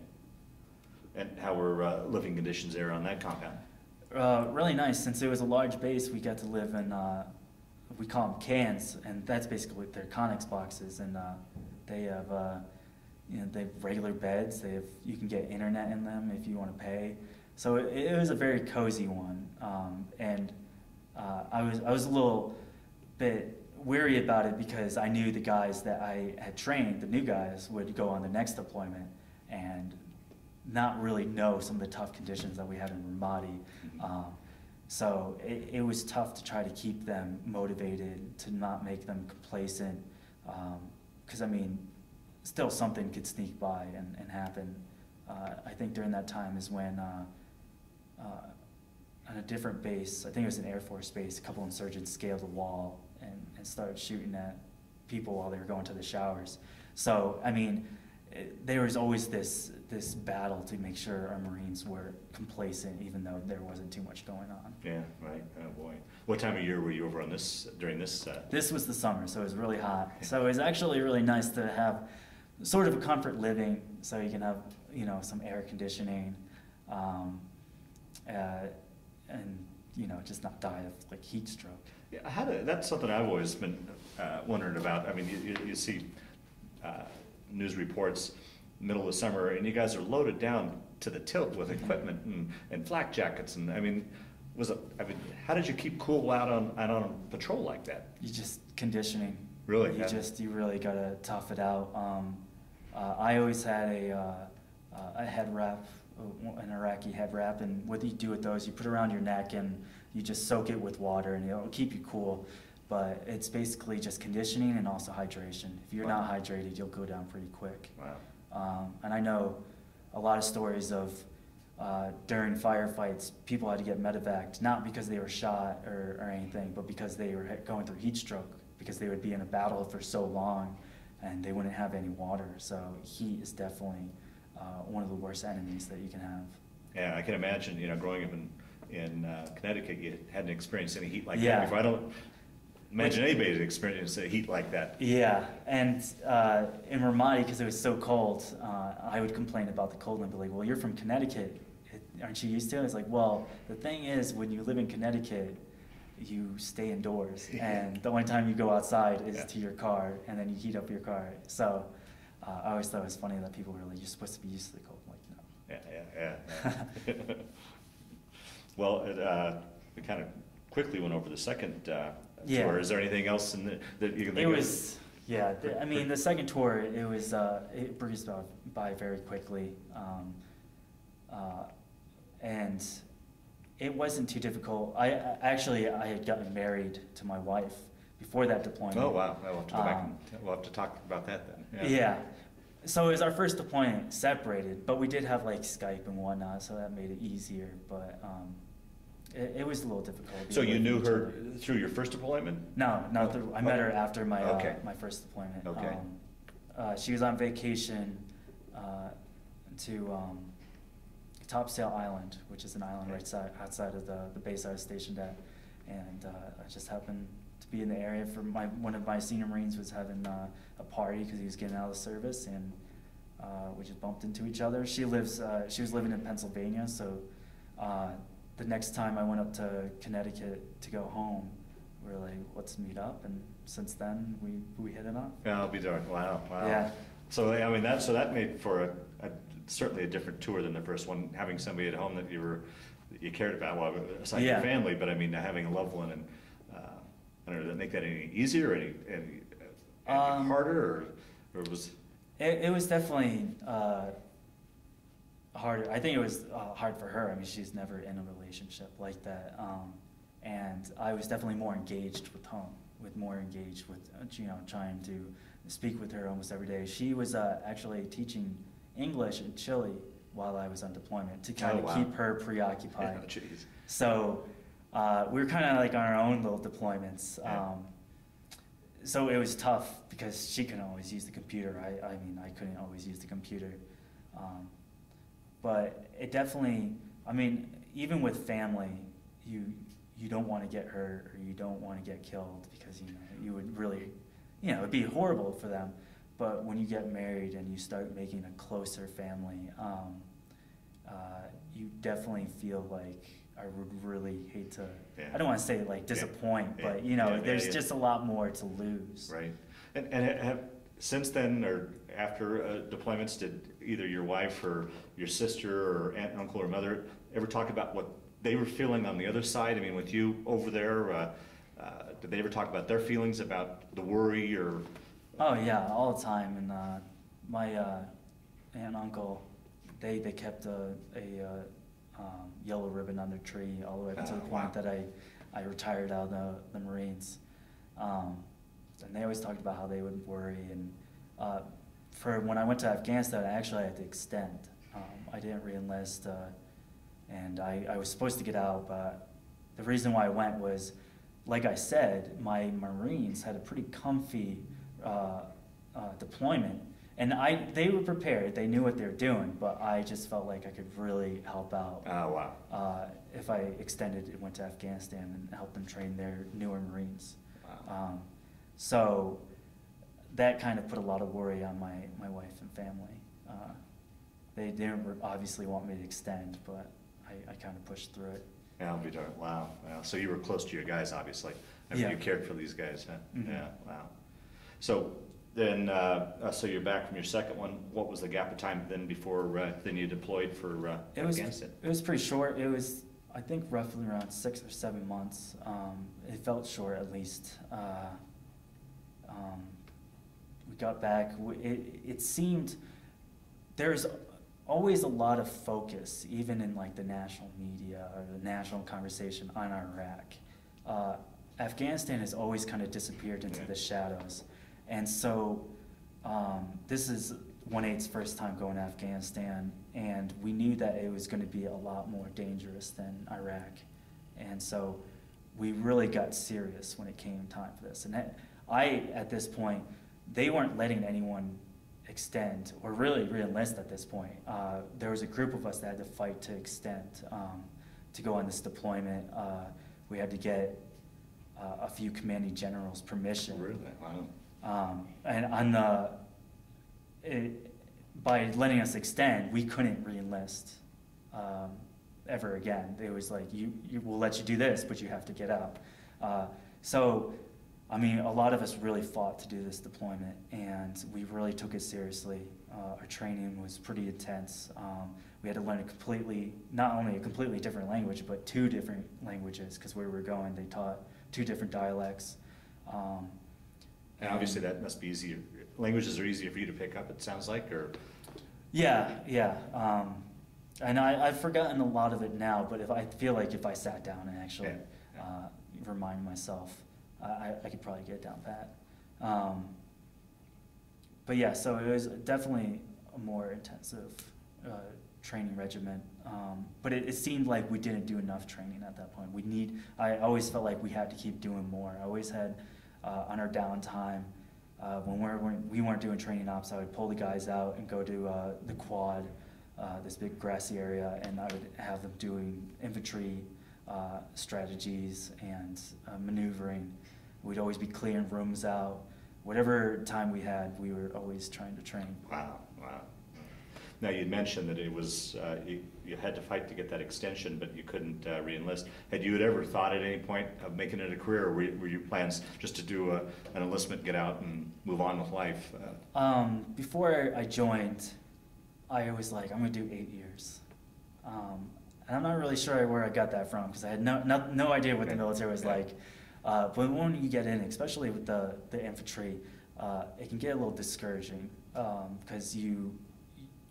And how were uh, living conditions there on that compound? Uh, really nice. Since it was a large base, we got to live in, uh, we call them cans, and that's basically their Connex boxes. And uh, they have, uh, you know, they have regular beds. They have, you can get internet in them if you want to pay. So it, it was a very cozy one. Um, and uh, I was, I was a little bit weary about it because I knew the guys that I had trained, the new guys, would go on the next deployment and not really know some of the tough conditions that we had in Ramadi. Um, so it, it was tough to try to keep them motivated, to not make them complacent. Because, I mean, still something could sneak by and, and happen. Uh, I think during that time is when, uh, uh, on a different base, I think it was an Air Force base, a couple insurgents scaled a wall and, and started shooting at people while they were going to the showers. So, I mean, it, there was always this this battle to make sure our Marines were complacent, even though there wasn't too much going on. Yeah, right, oh boy. What time of year were you over on this, during this? uh, This was the summer, so it was really hot. So it was actually really nice to have sort of a comfort living, so you can have you know some air conditioning, um, uh, and you know just not die of like heat stroke. Yeah, how do, that's something I've always been uh, wondering about. I mean, you, you- see uh, news reports, middle of summer, and you guys are loaded down to the tilt with equipment and, and flak jackets, and I mean, was it, I mean, how did you keep cool out on, out on patrol like that? You just conditioning. Really, You yeah. just you really gotta tough it out. Um, uh, I always had a uh, uh, a head wrap, uh, an Iraqi head wrap, and what you do with those, you put around your neck and you just soak it with water, and it'll keep you cool. But it's basically just conditioning and also hydration. If you're not hydrated, you'll go down pretty quick. Wow. Um, and I know a lot of stories of uh, during firefights, people had to get medevaced, not because they were shot or, or anything, but because they were going through heat stroke, because they would be in a battle for so long and they wouldn't have any water. So heat is definitely one of the worst enemies that you can have. Yeah, I can imagine, you know, growing up in, in uh, Connecticut, you hadn't experienced any heat like Yeah. that before. I don't imagine anybody's experienced a heat like that. Yeah, and uh, in Ramadi, because it was so cold, uh, I would complain about the cold and be like, "Well, you're from Connecticut, aren't you used to it?" It's like, well, the thing is, when you live in Connecticut, you stay indoors, and the only time you go outside is Yeah. to your car, and then you heat up your car. So uh, I always thought it was funny that people were like, "You're supposed to be used to the cold." I'm like, no. Yeah, yeah, yeah. yeah. well, it, uh, we kind of quickly went over the second uh, Yeah. tour. Is there anything else in the, that you can It think of? was, yeah. The, I mean, the second tour, it was uh, it breezed by, by very quickly, um, uh, and it wasn't too difficult. I, actually I had gotten married to my wife before that deployment. Oh, wow. We'll have to go back Um, and, we'll have to talk about that then. Yeah. So it was our first deployment separated, but we did have like Skype and whatnot, so that made it easier. But um, it, it was a little difficult. So you knew her other. through your first deployment? No, not through. I met her after my Okay. uh, my first deployment. Okay. Um, uh, she was on vacation uh, to um, Topsail Island, which is an island Okay. right side, outside of the, the base I was stationed at, and uh, I just happened be in the area for my one of my senior Marines was having uh, a party because he was getting out of the service, and uh, we just bumped into each other. She lives. Uh, she was living in Pennsylvania, so. Uh, the next time I went up to Connecticut to go home, we were like, let's meet up. And since then, we, we hit it off. Yeah, I'll be darned. Wow, wow. Yeah. So, I mean, that, so that made for a, a, certainly a different tour than the first one, having somebody at home that you were, that you cared about, well, aside Yeah. your family, but I mean, having a loved one and, I don't know, did that make that any easier, any, any, any Um, harder, or, or was, It, it was definitely uh, harder. I think it was uh, hard for her. I mean, she's never in a relationship like that. Um, and I was definitely more engaged with home, with more engaged with, uh, you know, trying to speak with her almost every day. She was uh, actually teaching English in Chile while I was on deployment to kind Oh, of wow. keep her preoccupied. Yeah. So uh, we were kind of like on our own little deployments. Um, so it was tough because she couldn't always use the computer. I, I mean, I couldn't always use the computer. Um, but it definitely, I mean, even with family, you you don't want to get hurt or you don't want to get killed because you know you would really, you know, it'd be horrible for them. But when you get married and you start making a closer family, um, uh, you definitely feel like I would really hate to. Yeah. I don't want to say like disappoint, Yeah. but you know, Yeah, there's just a lot more to lose. Right. And, and have, since then, or after uh, deployments, did either your wife or your sister or aunt, and uncle, or mother ever talk about what they were feeling on the other side? I mean, with you over there, uh, uh, did they ever talk about their feelings about the worry or? Oh yeah, all the time. And uh, my uh, aunt and uncle, they they kept a, a uh, um, yellow ribbon on their tree all the way up to Oh, the point wow. that I I retired out of the, the Marines. Um, and they always talked about how they wouldn't worry. And uh, for when I went to Afghanistan, I actually had to extend. Um, I didn't reenlist, uh, and I, I was supposed to get out, but the reason why I went was, like I said, my Marines had a pretty comfy uh, uh, deployment, and I they were prepared. They knew what they were doing, but I just felt like I could really help out Oh, wow. uh, if I extended and went to Afghanistan and helped them train their newer Marines. Wow. Um, so that kind of put a lot of worry on my, my wife and family. Uh, they didn't obviously want me to extend, but I, I kind of pushed through it. Yeah, I'll be darned. Wow. wow. So you were close to your guys, obviously. I mean, Yeah. you cared for these guys, huh? Mhm. Yeah. Wow. So then, uh, so you're back from your second one. What was the gap of time then before uh, then you deployed for uh, It was, Afghanistan? it was pretty short. It was, I think, roughly around six or seven months. Um, it felt short, at least. Uh, um, we got back. It, it seemed there's always a lot of focus, even in like the national media or the national conversation on Iraq. Uh, Afghanistan has always kind of disappeared into Yeah. the shadows, and so um, this is one eight's first time going to Afghanistan, and we knew that it was going to be a lot more dangerous than Iraq, and so we really got serious when it came time for this. And I, at this point, they weren't letting anyone extend or really re-enlist at this point. Uh, there was a group of us that had to fight to extend um, to go on this deployment. Uh, we had to get uh, a few commanding generals' permission. Really? Wow. Um, and on the, it, by letting us extend, we couldn't reenlist um, ever again. It was like, you, you, we'll let you do this, but you have to get out. Uh, so, I mean, a lot of us really fought to do this deployment, and we really took it seriously. Uh, our training was pretty intense. Um, we had to learn a completely, not only a completely different language, but two different languages, because where we were going, they taught two different dialects. Um, And obviously, that must be easier. Languages are easier for you to pick up, it sounds like, or? Yeah, yeah. Um, and I, I've forgotten a lot of it now, but if I feel like if I sat down and actually Yeah, yeah. uh, remind myself, I, I- could probably get it down pat. Um, but yeah, so it was definitely a more intensive uh, training regimen. Um, but it, it seemed like we didn't do enough training at that point. We need. I always felt like we had to keep doing more. I always had uh, on our downtime. Uh, when we're, when we weren't doing training ops, I would pull the guys out and go to uh, the quad, uh, this big grassy area, and I would have them doing infantry uh, strategies and uh, maneuvering. We'd always be clearing rooms out. Whatever time we had, we were always trying to train. Wow, wow. Now, you'd mentioned that it was, uh, you, you had to fight to get that extension, but you couldn't uh, reenlist. Had you ever thought at any point of making it a career, or were, were your plans just to do a, an enlistment, get out, and move on with life? Uh, Um, before I joined, I was like, I'm gonna do eight years. Um, and I'm not really sure where I got that from because I had no, no, no idea what the military was like. Uh, but when you get in, especially with the, the infantry, uh, it can get a little discouraging because you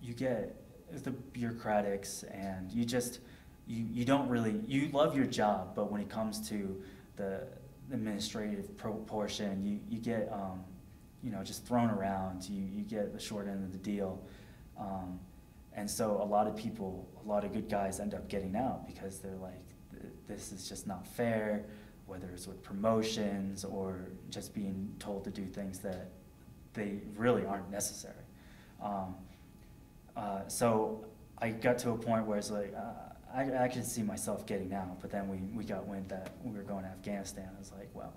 you get the bureaucratics and you just you, you don't really, you love your job, but when it comes to the administrative pro- portion, you, you get, um, you know, just thrown around, you, you get the short end of the deal. Um, and so a lot of people, a lot of good guys end up getting out because they're like, this is just not fair, whether it's with promotions or just being told to do things that they really aren't necessary. Um, uh, so I got to a point where it's like, uh, I, I could see myself getting out, but then we, we got wind that we were going to Afghanistan. I was like, well,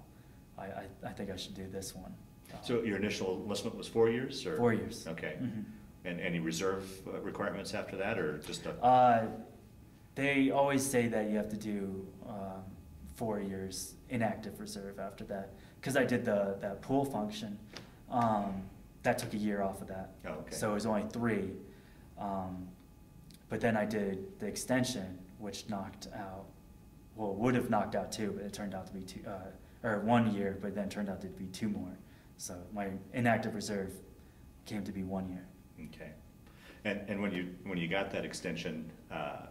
I, I, I think I should do this one. Uh, So your initial enlistment was four years, or? Four years. Okay. Mhm. And any reserve uh, requirements after that, or just a? Uh, they always say that you have to do um, four years inactive reserve after that. Because I did the that pool function, um, that took a year off of that. Oh, okay. So it was only three. Um, but then I did the extension, which knocked out, well, would have knocked out two, but it turned out to be two, uh, or one year, but then turned out to be two more. So my inactive reserve came to be one year. Okay. And, and when you, when you got that extension, uh,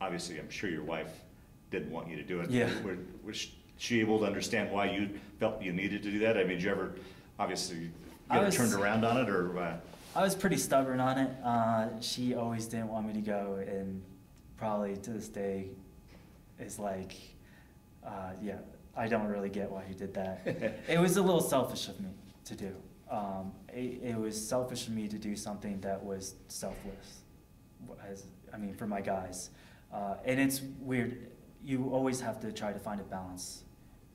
obviously, I'm sure your wife didn't want you to do it. Yeah. Were- Was she able to understand why you felt you needed to do that? I mean, did you ever, obviously, get was- turned around on it, or? uh, I was pretty stubborn on it. Uh, she always didn't want me to go, and probably to this day is like, uh, yeah, I don't really get why he did that. it was a little selfish of me to do. Um, it, it was selfish of me to do something that was selfless, as I mean, for my guys. Uh, and it's weird. You always have to try to find a balance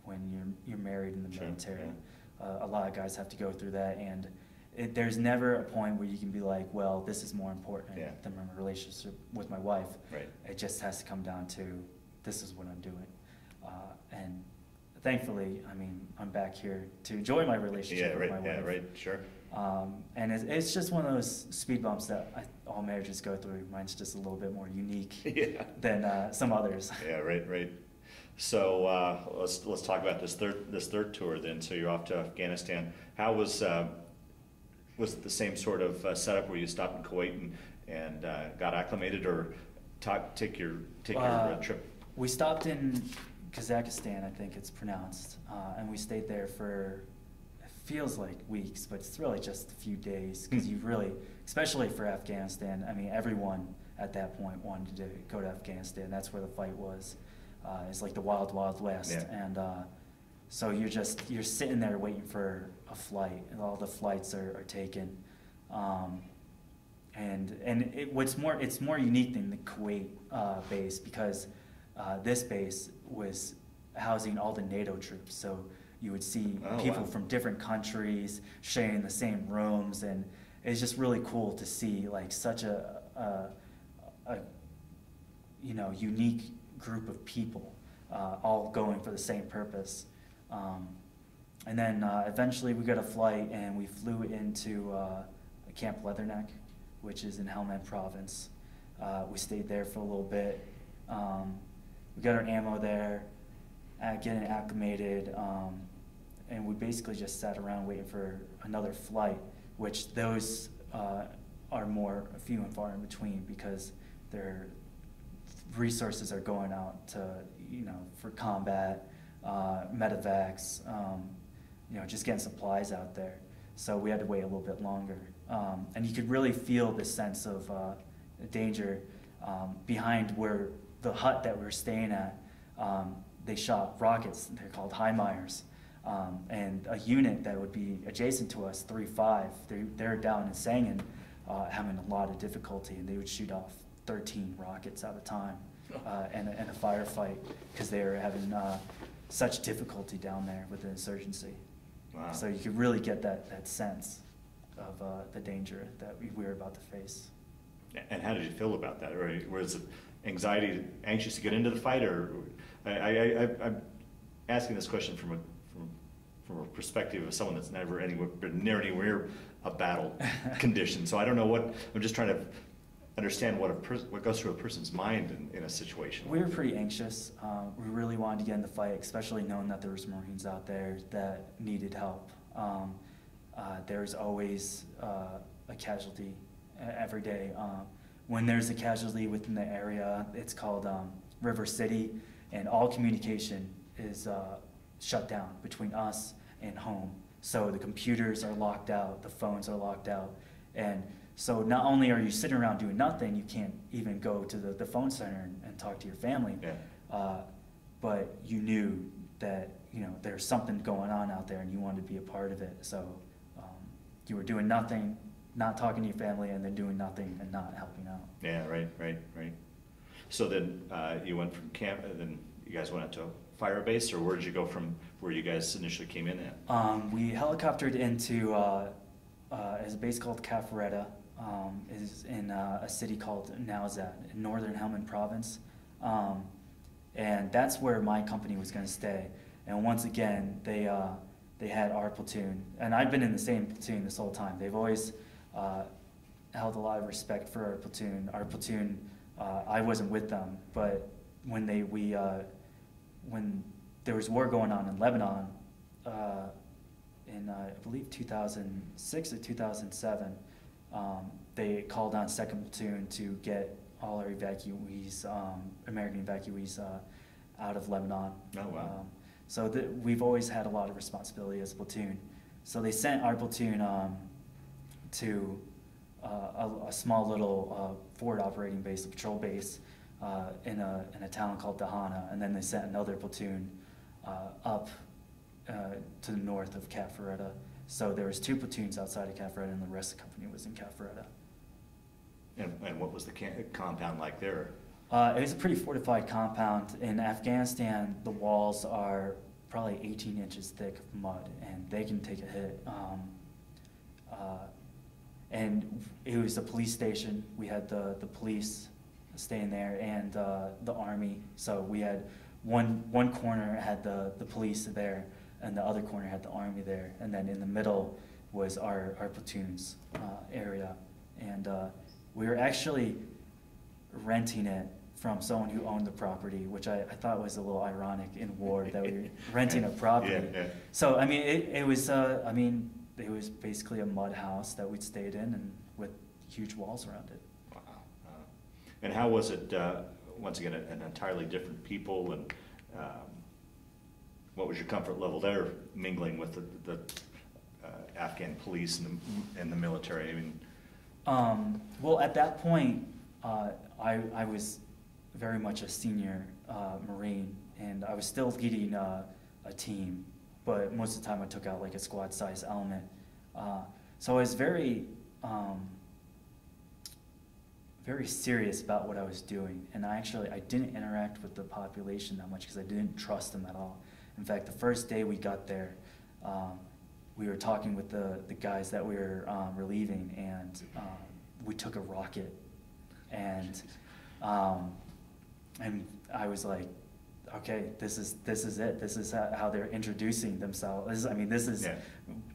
when you're you're married in the Sure, military. yeah. Uh, a lot of guys have to go through that, and it, there's never a point where you can be like, well, this is more important Yeah. than my relationship with my wife. Right. It just has to come down to this is what I'm doing. Uh, and thankfully, I mean, I'm back here to enjoy my Yeah, relationship with my wife. yeah, right, sure. Um, and it's, it's just one of those speed bumps that I, all marriages go through. Mine's just a little bit more unique Yeah. than uh, some others. Yeah, right, right. So uh, let's let's talk about this third this third tour then. So you're off to Afghanistan. How was uh, was it the same sort of uh, setup where you stopped in Kuwait and and uh, got acclimated, or talk, take your take your uh, Uh, trip? We stopped in Kazakhstan, I think it's pronounced, uh, and we stayed there for it feels like weeks, but it's really just a few days because Hmm. you really, especially for Afghanistan. I mean, everyone at that point wanted to go to Afghanistan. That's where the fight was. Uh, it's like the wild, wild west, Yeah. and uh, so you're just you're sitting there waiting for a flight, and all the flights are, are taken. Um, and and it, what's more it's more unique than the Kuwait uh, base because uh, this base was housing all the NATO troops. So you would see Oh, people wow. from different countries sharing the same rooms, and it's just really cool to see like such a, a, a you know unique group of people uh, all going for the same purpose. Um, and then uh, eventually we got a flight and we flew into uh, Camp Leatherneck, which is in Helmand Province. Uh, we stayed there for a little bit. Um, we got our ammo there, uh, getting acclimated, um, and we basically just sat around waiting for another flight, which those uh, are more few and far in between because their resources are going out to, you know, for combat, uh, medevacs, um, you know, just getting supplies out there. So we had to wait a little bit longer. Um, and you could really feel the sense of uh, danger um, behind where the hut that we were staying at. Um, they shot rockets, they're called HIMARS. Um, and a unit that would be adjacent to us, 3-5, they're, they're down in Sangin, uh, having a lot of difficulty, and they would shoot off 13 rockets at a time uh, and, a, and a firefight because they were having uh, such difficulty down there with the insurgency. Wow. So you could really get that, that sense of uh, the danger that we, we were about to face. And how did you feel about that? Or was it anxiety, anxious to get into the fight, or I, I, I, I'm asking this question from a from, from a perspective of someone that's never anywhere been near anywhere a battle condition. So I don't know what I'm just trying to understand what a what goes through a person's mind in, in a situation. We were pretty anxious. Uh, we really wanted to get in the fight, especially knowing that there was Marines out there that needed help. Um, uh, there's always uh, a casualty every day. Um, when there's a casualty within the area, it's called um, River City, and all communication is uh, shut down between us and home. So the computers are locked out, the phones are locked out, and so not only are you sitting around doing nothing, you can't even go to the, the phone center and, and talk to your family. Yeah. Uh, but you knew that you know there's something going on out there, and you wanted to be a part of it. So um, you were doing nothing, not talking to your family, and then doing nothing and not helping out. Yeah, right, right, right. So then, uh, you went from camp, and then you guys went out to a fire base, or where did you go from where you guys initially came in at? Um, we helicoptered into uh, uh, a base called Cafaretta, um, is in uh, a city called Nauzat in northern Helmand province, um, and that's where my company was going to stay. And once again, they uh, they had our platoon, and I've been in the same platoon this whole time. They've always uh, held a lot of respect for our platoon. Our platoon, uh, I wasn't with them, but when they we uh, when there was war going on in Lebanon, uh, in uh, I believe 2006 or 2007, um, they called on Second Platoon to get all our evacuees, um, American evacuees, uh, out of Lebanon. Oh, wow. Um, so th- we've always had a lot of responsibility as a platoon. So they sent our platoon um, to uh, a, a small little uh, forward operating base, a patrol base, uh, in a in a town called Dahana, and then they sent another platoon uh, up uh, to the north of Cafaretta. So there was two platoons outside of Cafaretta, and the rest of the company was in Cafaretta. And, and what was the compound like there? Uh, it was a pretty fortified compound. In Afghanistan, the walls are probably 18 inches thick of mud, and they can take a hit. Um, uh, and it was a police station. We had the, the police staying there and uh, the army. So we had one, one corner had the, the police there, and the other corner had the army there. And then in the middle was our, our platoon's uh, area. And uh, we were actually renting it from someone who owned the property, which I, I thought was a little ironic in war that we were renting a property. Yeah, yeah. So I mean, it, it was uh, I mean, it was basically a mud house that we'd stayed in and with huge walls around it. Wow. And how was it, uh, once again, an entirely different people, and um, what was your comfort level there mingling with the, the uh, Afghan police and the, and the military? I mean, Um, well, at that point, uh, I, I was very much a senior uh, Marine, and I was still leading uh, a team, but most of the time I took out like a squad size element. Uh, so I was very, um, very serious about what I was doing, and I actually I didn't interact with the population that much because I didn't trust them at all. In fact, the first day we got there, um, we were talking with the, the guys that we were um, relieving, and um, we took a rocket, and um, and I was like, okay, this is this is it. This is how, they're introducing themselves. This is, I mean, this is Yeah.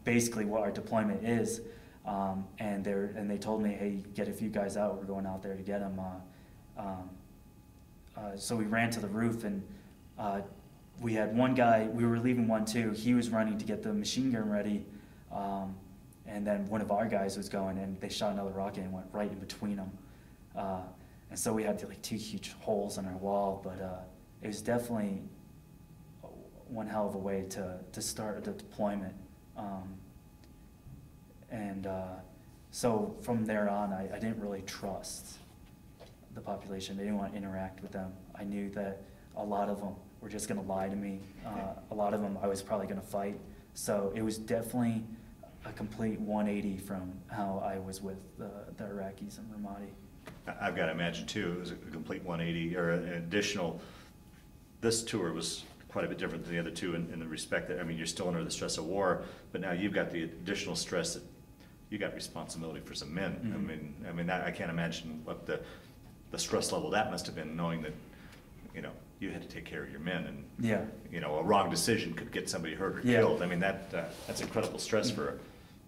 basically what our deployment is. Um, and they're and they told me, hey, get a few guys out. We're going out there to get them. Uh, um, uh, so we ran to the roof and uh, we had one guy, we were leaving one too. He was running to get the machine gun ready. Um, and then one of our guys was going and they shot another rocket and went right in between them. Uh, and so we had like two huge holes in our wall, but uh, it was definitely one hell of a way to, to start the deployment. Um, and uh, so from there on, I, I didn't really trust the population. They didn't want to interact with them. I knew that a lot of them were just going to lie to me. Uh, a lot of them I was probably going to fight. So it was definitely a complete 180 from how I was with the, the Iraqis in Ramadi. I've got to imagine too, it was a complete 180, or an additional, this tour was quite a bit different than the other two in, in the respect that, I mean, you're still under the stress of war, but now you've got the additional stress that, you got responsibility for some men. I Mhm. mean, I mean, that- I can't imagine what the, the stress level that must have been, knowing that, you know, you had to take care of your men, and, Yeah. you know, a wrong decision could get somebody hurt or Yeah. killed. I mean, that, uh, that's incredible stress for,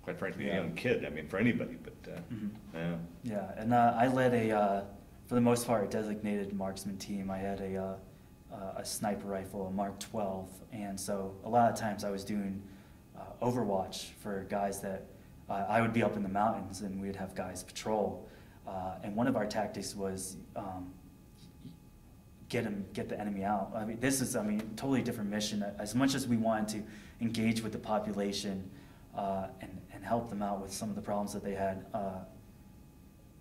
quite frankly, a young kid, I mean, for anybody, but, uh, Mhm. yeah. Yeah, and uh, I led a, uh, for the most part, a designated marksman team. I had a, uh, uh, a sniper rifle, a Mark 12, and so a lot of times I was doing uh, Overwatch for guys that uh, I would be up in the mountains and we'd have guys patrol. Uh, and one of our tactics was um, get him, get the enemy out. I mean, this is, I mean, totally different mission. As much as we wanted to engage with the population uh, and, and help them out with some of the problems that they had, uh,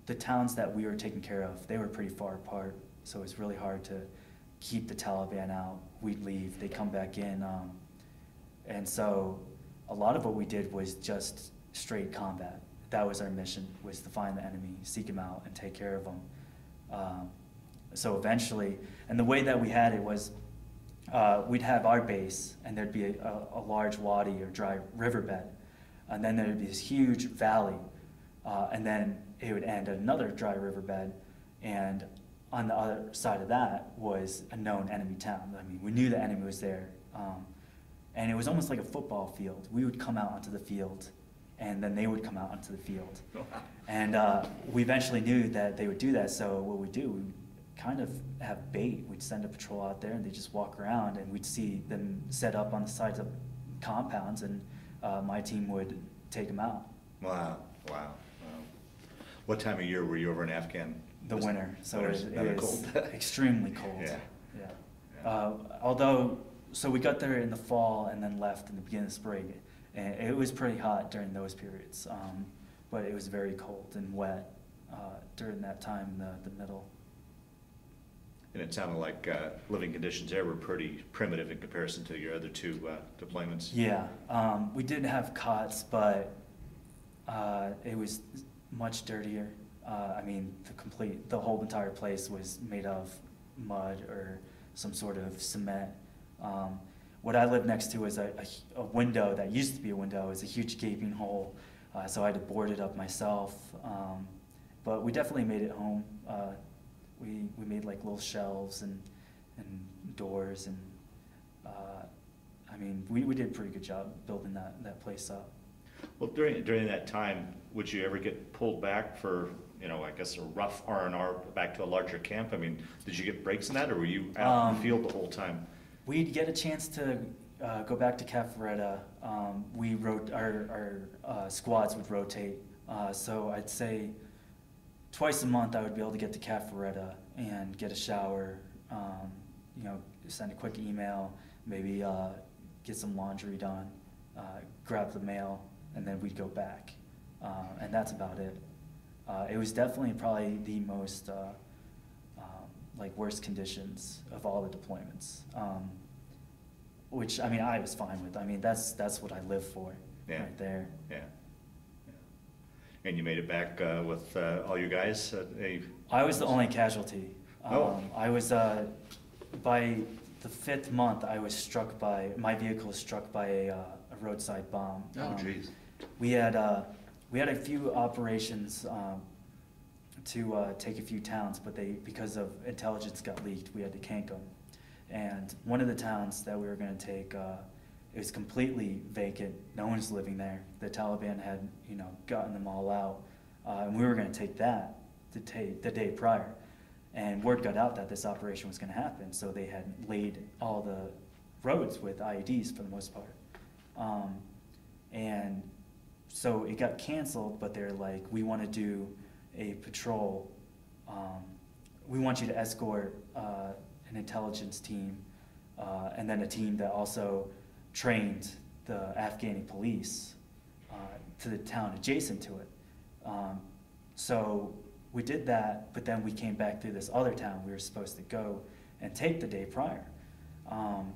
the towns that we were taking care of, they were pretty far apart. So it's really hard to keep the Taliban out. We'd leave, they come back in. Um, and so a lot of what we did was just straight combat. That was our mission, was to find the enemy, seek him out, and take care of him. Um, so eventually, and the way that we had it was, uh, we'd have our base, and there'd be a, a, large wadi or dry riverbed, and then there'd be this huge valley, uh, and then it would end at another dry riverbed, and on the other side of that was a known enemy town. I mean, we knew the enemy was there, um, and it was almost like a football field. We would come out onto the field, and then they would come out onto the field. And uh, we eventually knew that they would do that, so what we'd do, we'd kind of have bait. We'd send a patrol out there, and they'd just walk around, and we'd see them set up on the sides of compounds, and uh, my team would take them out. Wow, wow, wow. What time of year were you over in Afghan? The winter, so it it was cold. extremely cold. Yeah. Yeah. Yeah. Uh, although, so we got there in the fall and then left in the beginning of spring. And it was pretty hot during those periods, um, but it was very cold and wet uh, during that time in the, the middle. And it sounded like uh, living conditions there were pretty primitive in comparison to your other two uh, deployments. Yeah, um, we did have cots, but uh, it was much dirtier. Uh, I mean, the complete, the whole entire place was made of mud or some sort of cement. Um, what I lived next to was a, a, a window that used to be a window. Was a huge gaping hole, uh, so I had to board it up myself. Um, but we definitely made it home. We, we made like little shelves and, and doors and uh, I mean, we, we did a pretty good job building that, that place up. Well, during, during that time, would you ever get pulled back for, you know, I guess a rough R and R back to a larger camp? I mean, did you get breaks in that, or were you out in the Um, field the whole time? We'd get a chance to uh, go back to Cafaretta. Um, we wrote our, our uh, squads would rotate. Uh, so I'd say twice a month I would be able to get to Cafaretta and get a shower, um, you know, send a quick email, maybe uh, get some laundry done, uh, grab the mail, and then we'd go back. Uh, and that's about it. Uh, it was definitely probably the most uh, um, like worst conditions of all the deployments. Um, which I mean, I was fine with. I mean, that's that's what I live for, Yeah. right there. Yeah. yeah. And you made it back uh, with uh, all you guys? uh, a- I was the only casualty. Oh. Um, I was uh, by the fifth month. I was struck by my vehicle was struck by a, uh, a roadside bomb. Oh, Um, jeez. We had uh, we had a few operations um, to uh, take a few towns, but they because of intelligence got leaked, we had to cank them. And one of the towns that we were going to take, uh, it was completely vacant. No one's living there. The Taliban had you know gotten them all out, uh, and we were going to take that the, the day prior. And word got out that this operation was going to happen, so they had laid all the roads with IEDs for the most part. Um, and so it got canceled, but they're like, we want to do a patrol. Um, we want you to escort uh, an intelligence team uh, and then a team that also trained the Afghani police uh, to the town adjacent to it. Um, so we did that, but then we came back through this other town we were supposed to go and take the day prior. Um,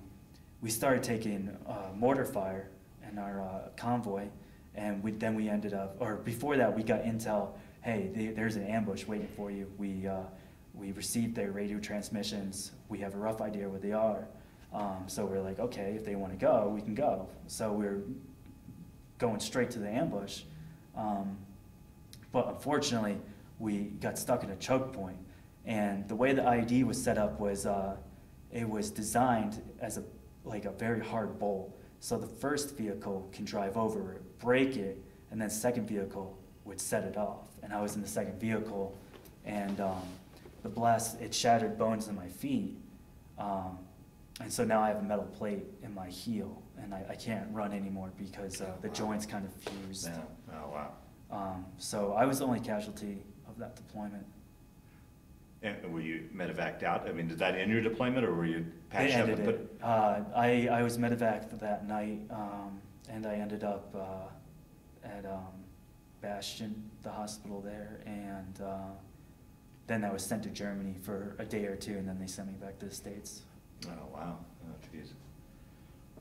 we started taking uh, mortar fire in our uh, convoy, and we, then we ended up, or before that, we got intel. Hey, the- there's an ambush waiting for you. We uh, we received their radio transmissions. We have a rough idea where they are. Um, so we're like, okay, if they want to go, we can go. So we're going straight to the ambush. Um, but unfortunately, we got stuck in a choke point. And the way the IED was set up was uh, it was designed as a like a very hard bowl. So the first vehicle can drive over it, break it, and then second vehicle would set it off. And I was in the second vehicle, and um, the blast it shattered bones in my feet. Um, and so now I have a metal plate in my heel, and I, I can't run anymore because uh, the Wow. joints kind of fused. Yeah. Oh, wow. Um, so I was the only casualty of that deployment. And were you medevaced out? I mean, did that end your deployment, or were you patched up? ended and put- it. Uh, I, I was medevaced that night, um, and I ended up, uh, at, um, Bastion, the hospital there, and, uh, then I was sent to Germany for a day or two, and then they sent me back to the States. Oh, wow, oh, jeez.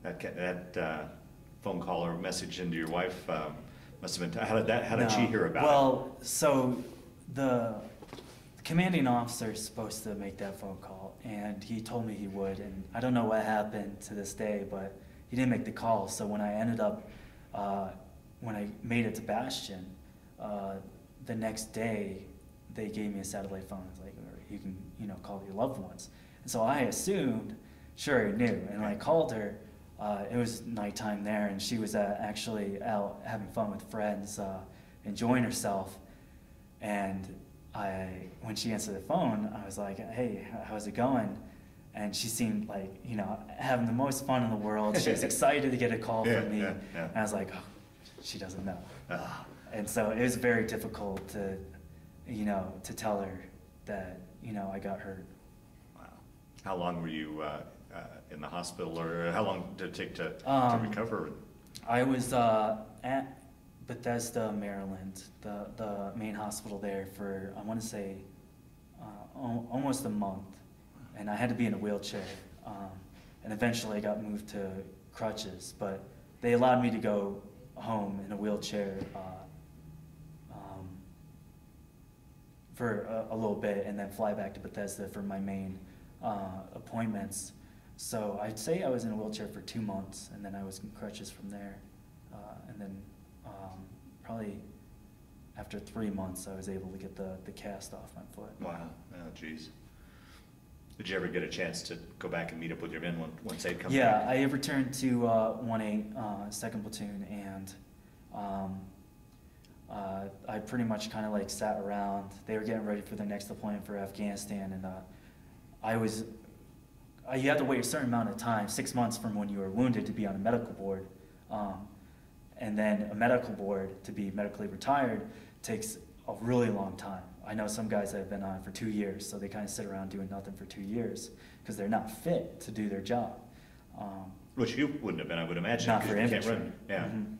That, that, uh, phone call or message into your wife, um, must have been, how did that, how did she hear about it? Well, so the commanding officer is supposed to make that phone call, and he told me he would, and I don't know what happened to this day, but he didn't make the call. So when I ended up, uh, when I made it to Bastion, uh, the next day they gave me a satellite phone. It's like you can, you know, call your loved ones. And so I assumed, sure, he knew. And I called her, uh, it was nighttime there, and she was uh, actually out having fun with friends, uh, enjoying herself. And I, when she answered the phone, I was like, "Hey, how's it going?" And she seemed like, you know, having the most fun in the world. She was excited to get a call Yeah, from me. yeah, yeah. And I was like, "Oh, she doesn't know." Ah, And so it was very difficult to, you know, to tell her that, you know, I got hurt. How long were you, uh, uh, in the hospital, or how long did it take to, to Um, recover? I was uh, at Bethesda, Maryland, the, the main hospital there for, I want to say, uh, al- almost a month. And I had to be in a wheelchair. Um, and eventually I got moved to crutches, but they allowed me to go home in a wheelchair uh, um, for a, a little bit and then fly back to Bethesda for my main uh, appointments. So I'd say I was in a wheelchair for two months, and then I was in crutches from there. Uh, and then um, probably after three months, I was able to get the, the cast off my foot. Wow, oh, jeez. Did you ever get a chance to go back and meet up with your men when- once they'd come Yeah, back? I returned to uh, 1-8, uh, second platoon, and um, uh, I pretty much kind of like sat around. They were getting ready for their next deployment for Afghanistan, and uh, I was, uh, you had to wait a certain amount of time, six months from when you were wounded to be on a medical board. Um, and then a medical board to be medically retired takes a really long time. I know some guys that have been on for two years, so they kind of sit around doing nothing for two years because they're not fit to do their job. Um, Which you wouldn't have been, I would imagine. Not for infantry. Yeah. Mhm.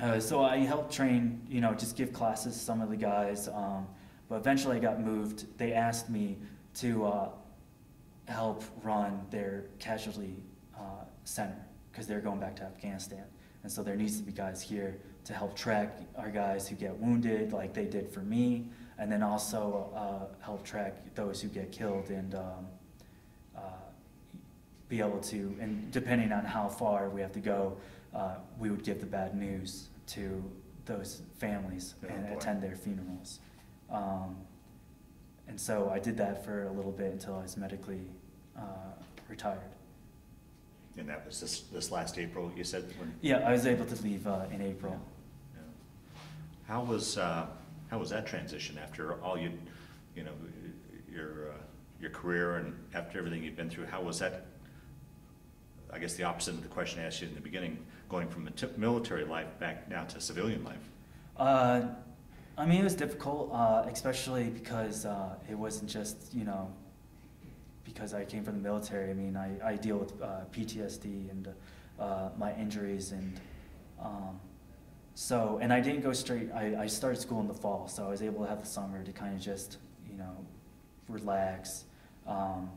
Uh, so I helped train, you know, just give classes to some of the guys. Um, but eventually I got moved. They asked me to uh, help run their casualty uh, center because they're going back to Afghanistan. And so there needs to be guys here to help track our guys who get wounded, like they did for me, and then also uh, help track those who get killed and um, uh, be able to, and depending on how far we have to go, uh, we would give the bad news to those families Oh, and boy. attend their funerals. Um, and so I did that for a little bit until I was medically uh, retired. And that was this, this last April, you said? when- Yeah, I was able to leave uh, in April. Yeah. How was, uh, how was that transition after all you, you know, your, uh, your career and after everything you've been through? How was that, I guess the opposite of the question I asked you in the beginning, going from a military life back now to civilian life? I mean, it was difficult, uh, especially because uh, it wasn't just, you know, because I came from the military. I mean, I, I deal with uh, PTSD and uh, my injuries, and um, so, and I didn't go straight. I, I started school in the fall, so I was able to have the summer to kind of just, you know, relax, um,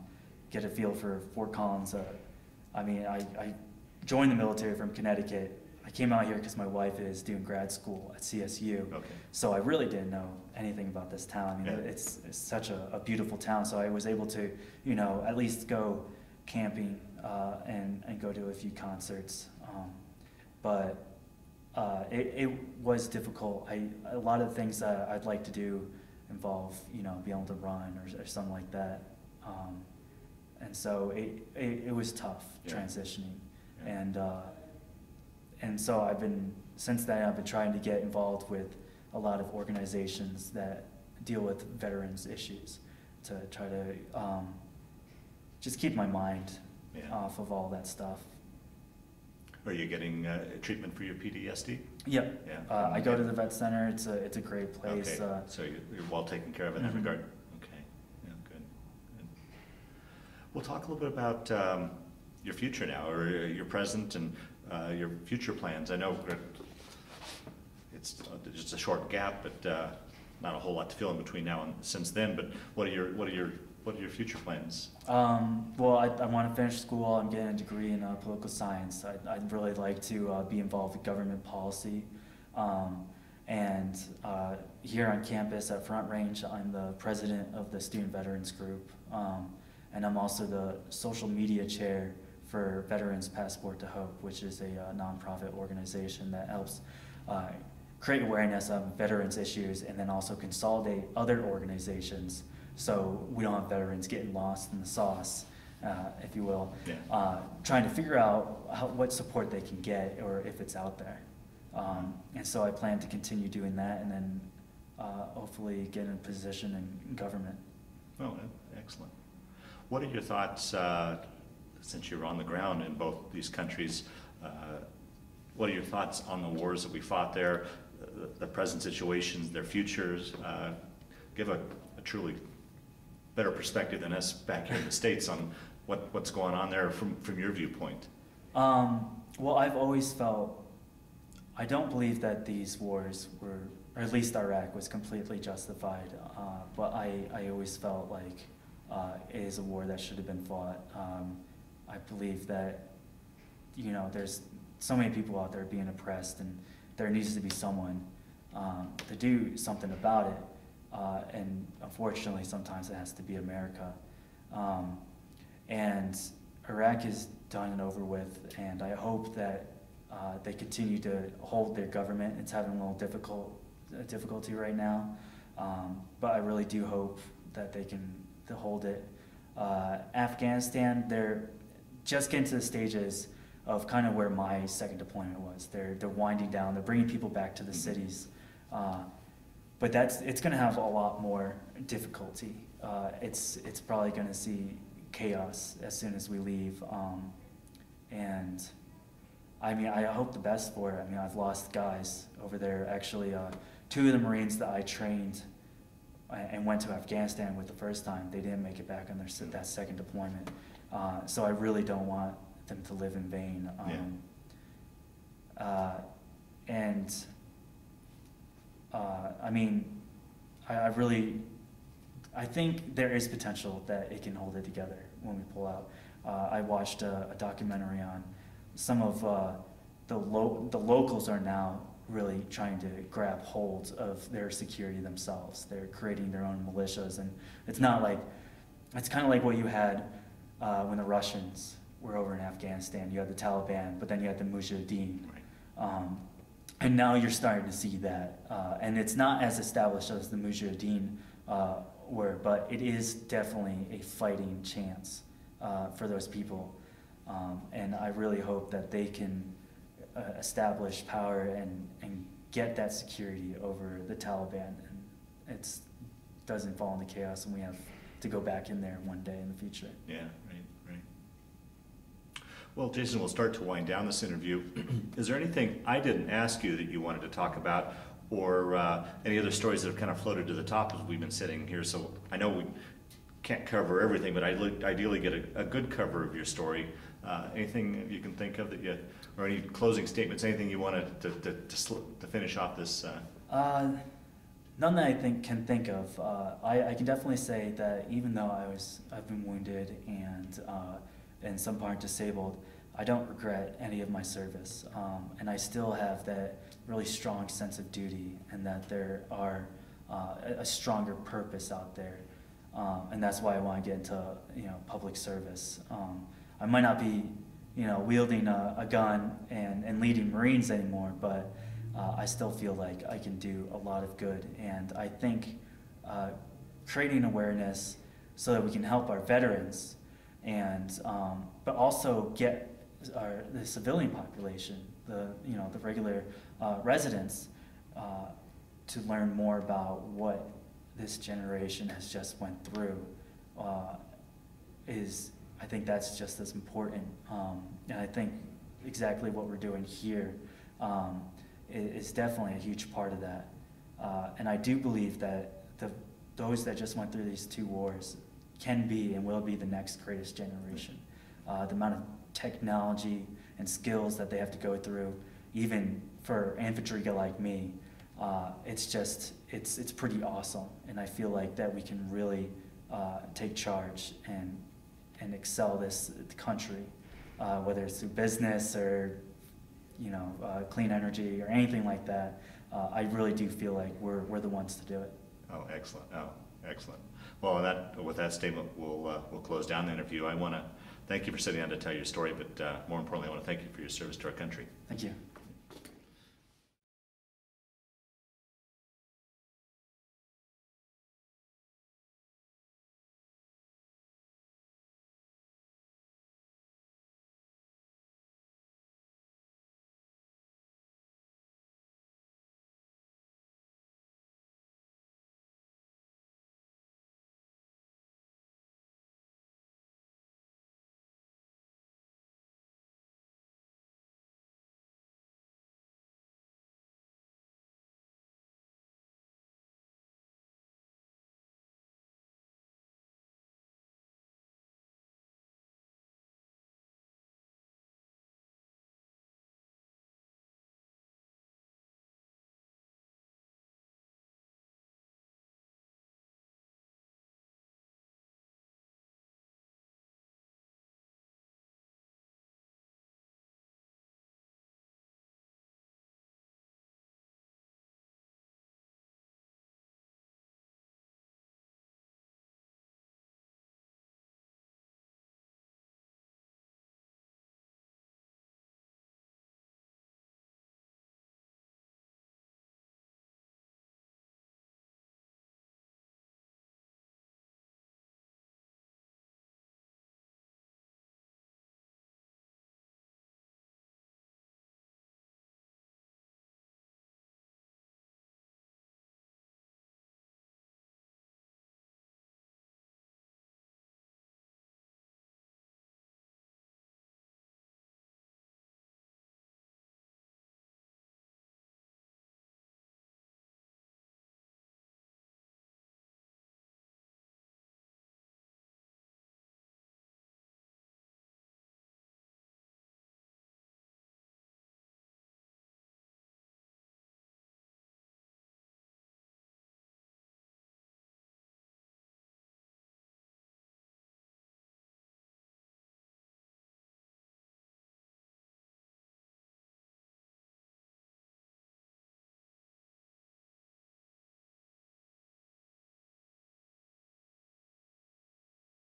get a feel for Fort Collins. Uh, I mean, I, I joined the military from Connecticut. Came out here because my wife is doing grad school at CSU. Okay. So I really didn't know anything about this town. I mean, Yeah. it's, it's such a, a beautiful town. So I was able to, you know, at least go camping uh, and, and go to a few concerts. Um, but uh, it, it was difficult. I, a lot of things that I'd like to do involve, you know, being able to run or, or something like that. Um, and so it, it, it was tough Yeah. transitioning. Yeah. And, uh, and so I've been, since then, I've been trying to get involved with a lot of organizations that deal with veterans issues to try to um, just keep my mind Yeah. off of all that stuff. are you getting uh, treatment for your PTSD? Yep. Yeah. Uh, I go to the vet center. It's a it's a great place. Okay, Uh, so you're you're well taken care of in that Mhm. regard? Okay, yeah, good. good. We'll talk a little bit about um, your future now, or uh, your present and uh, your future plans. I know it's just a short gap, but uh, not a whole lot to fill in between now and since then, but what are your, what are your, what are your future plans? Um, well, I, I want to finish school. I'm getting a degree in uh, political science. I, I'd really like to uh, be involved with government policy. Um, and uh, here on campus at Front Range, I'm the president of the Student Veterans Group. Um, and I'm also the social media chair for Veterans Passport to Hope, which is a uh, nonprofit organization that helps uh, create awareness of veterans issues and then also consolidate other organizations so we don't have veterans getting lost in the sauce, uh, if you will. Yeah. Uh, trying to figure out how, what support they can get or if it's out there. Um, and so I plan to continue doing that and then uh, hopefully get in a position in government. Oh, excellent. What are your thoughts, uh, since you're on the ground in both these countries, uh, what are your thoughts on the wars that we fought there, the, the present situations, their futures? Uh, give a, a truly better perspective than us back here in the States on what, what's going on there from, from your viewpoint. Um, well, I've always felt, I don't believe that these wars were, or at least Iraq was completely justified, uh, but I, I always felt like uh, it is a war that should have been fought. Um, I believe that, you know, there's so many people out there being oppressed, and there needs to be someone um, to do something about it. Uh, and unfortunately, sometimes it has to be America. Um, and Iraq is done and over with, and I hope that uh, they continue to hold their government. It's having a little difficult uh, difficulty right now, um, but I really do hope that they can hold it. Uh, Afghanistan, they're just getting to the stages of kind of where my second deployment was. They're they're winding down. They're bringing people back to the cities, uh, but that's it's going to have a lot more difficulty. Uh, it's it's probably going to see chaos as soon as we leave, um, and I mean I hope the best for it. I mean I've lost guys over there. Actually, uh, two of the Marines that I trained and went to Afghanistan with the first time, they didn't make it back on their that second deployment. Uh, so I really don't want them to live in vain. Um, uh, and uh, I mean, I, I really, I think there is potential that it can hold it together when we pull out. Uh, I watched a, a documentary on some of uh, the lo- the locals are now really trying to grab hold of their security themselves. They're creating their own militias, and it's not like it's kind of like what you had uh, when the Russians were over in Afghanistan. You had the Taliban, but then you had the Mujahideen. Right. Um, and now you're starting to see that. Uh, and it's not as established as the Mujahideen uh, were, but it is definitely a fighting chance uh, for those people. Um, and I really hope that they can uh, establish power and, and get that security over the Taliban. And it doesn't fall into chaos, and we have to go back in there one day in the future. Yeah. Well, Jason, we'll start to wind down this interview. Is there anything I didn't ask you that you wanted to talk about, or uh, any other stories that have kind of floated to the top as we've been sitting here? So I know we can't cover everything, but I'd li- ideally get a, a good cover of your story. Uh, anything you can think of that you, or any closing statements, anything you wanted to, to, to, to finish off this? Uh, Uh, none that I think can think of. Uh, I, I can definitely say that even though I was I've been wounded and in some part disabled, I don't regret any of my service, um, and I still have that really strong sense of duty, and that there are uh, a, a stronger purpose out there, um, and that's why I want to get into you know public service. Um, I might not be you know wielding a, a gun and, and leading Marines anymore, but uh, I still feel like I can do a lot of good. And I think uh, creating awareness so that we can help our veterans, and um, but also get our the civilian population, the you know the regular uh, residents, uh, to learn more about what this generation has just went through. Uh, is I think that's just as important. Um, and I think exactly what we're doing here um, is definitely a huge part of that. Uh, and I do believe that the, those that just went through these two wars can be and will be the next greatest generation. Uh, the amount of technology and skills that they have to go through, even for an infantry like me, uh, it's just it's it's pretty awesome. And I feel like that we can really uh, take charge and and excel this country, uh, whether it's through business or you know uh, clean energy or anything like that. Uh, I really do feel like we're we're the ones to do it. Oh, excellent, oh, excellent. Well, that, with that statement, we'll, uh, we'll close down the interview. I want to thank you for sitting down to tell your story, but uh, more importantly, I want to thank you for your service to our country. Thank you.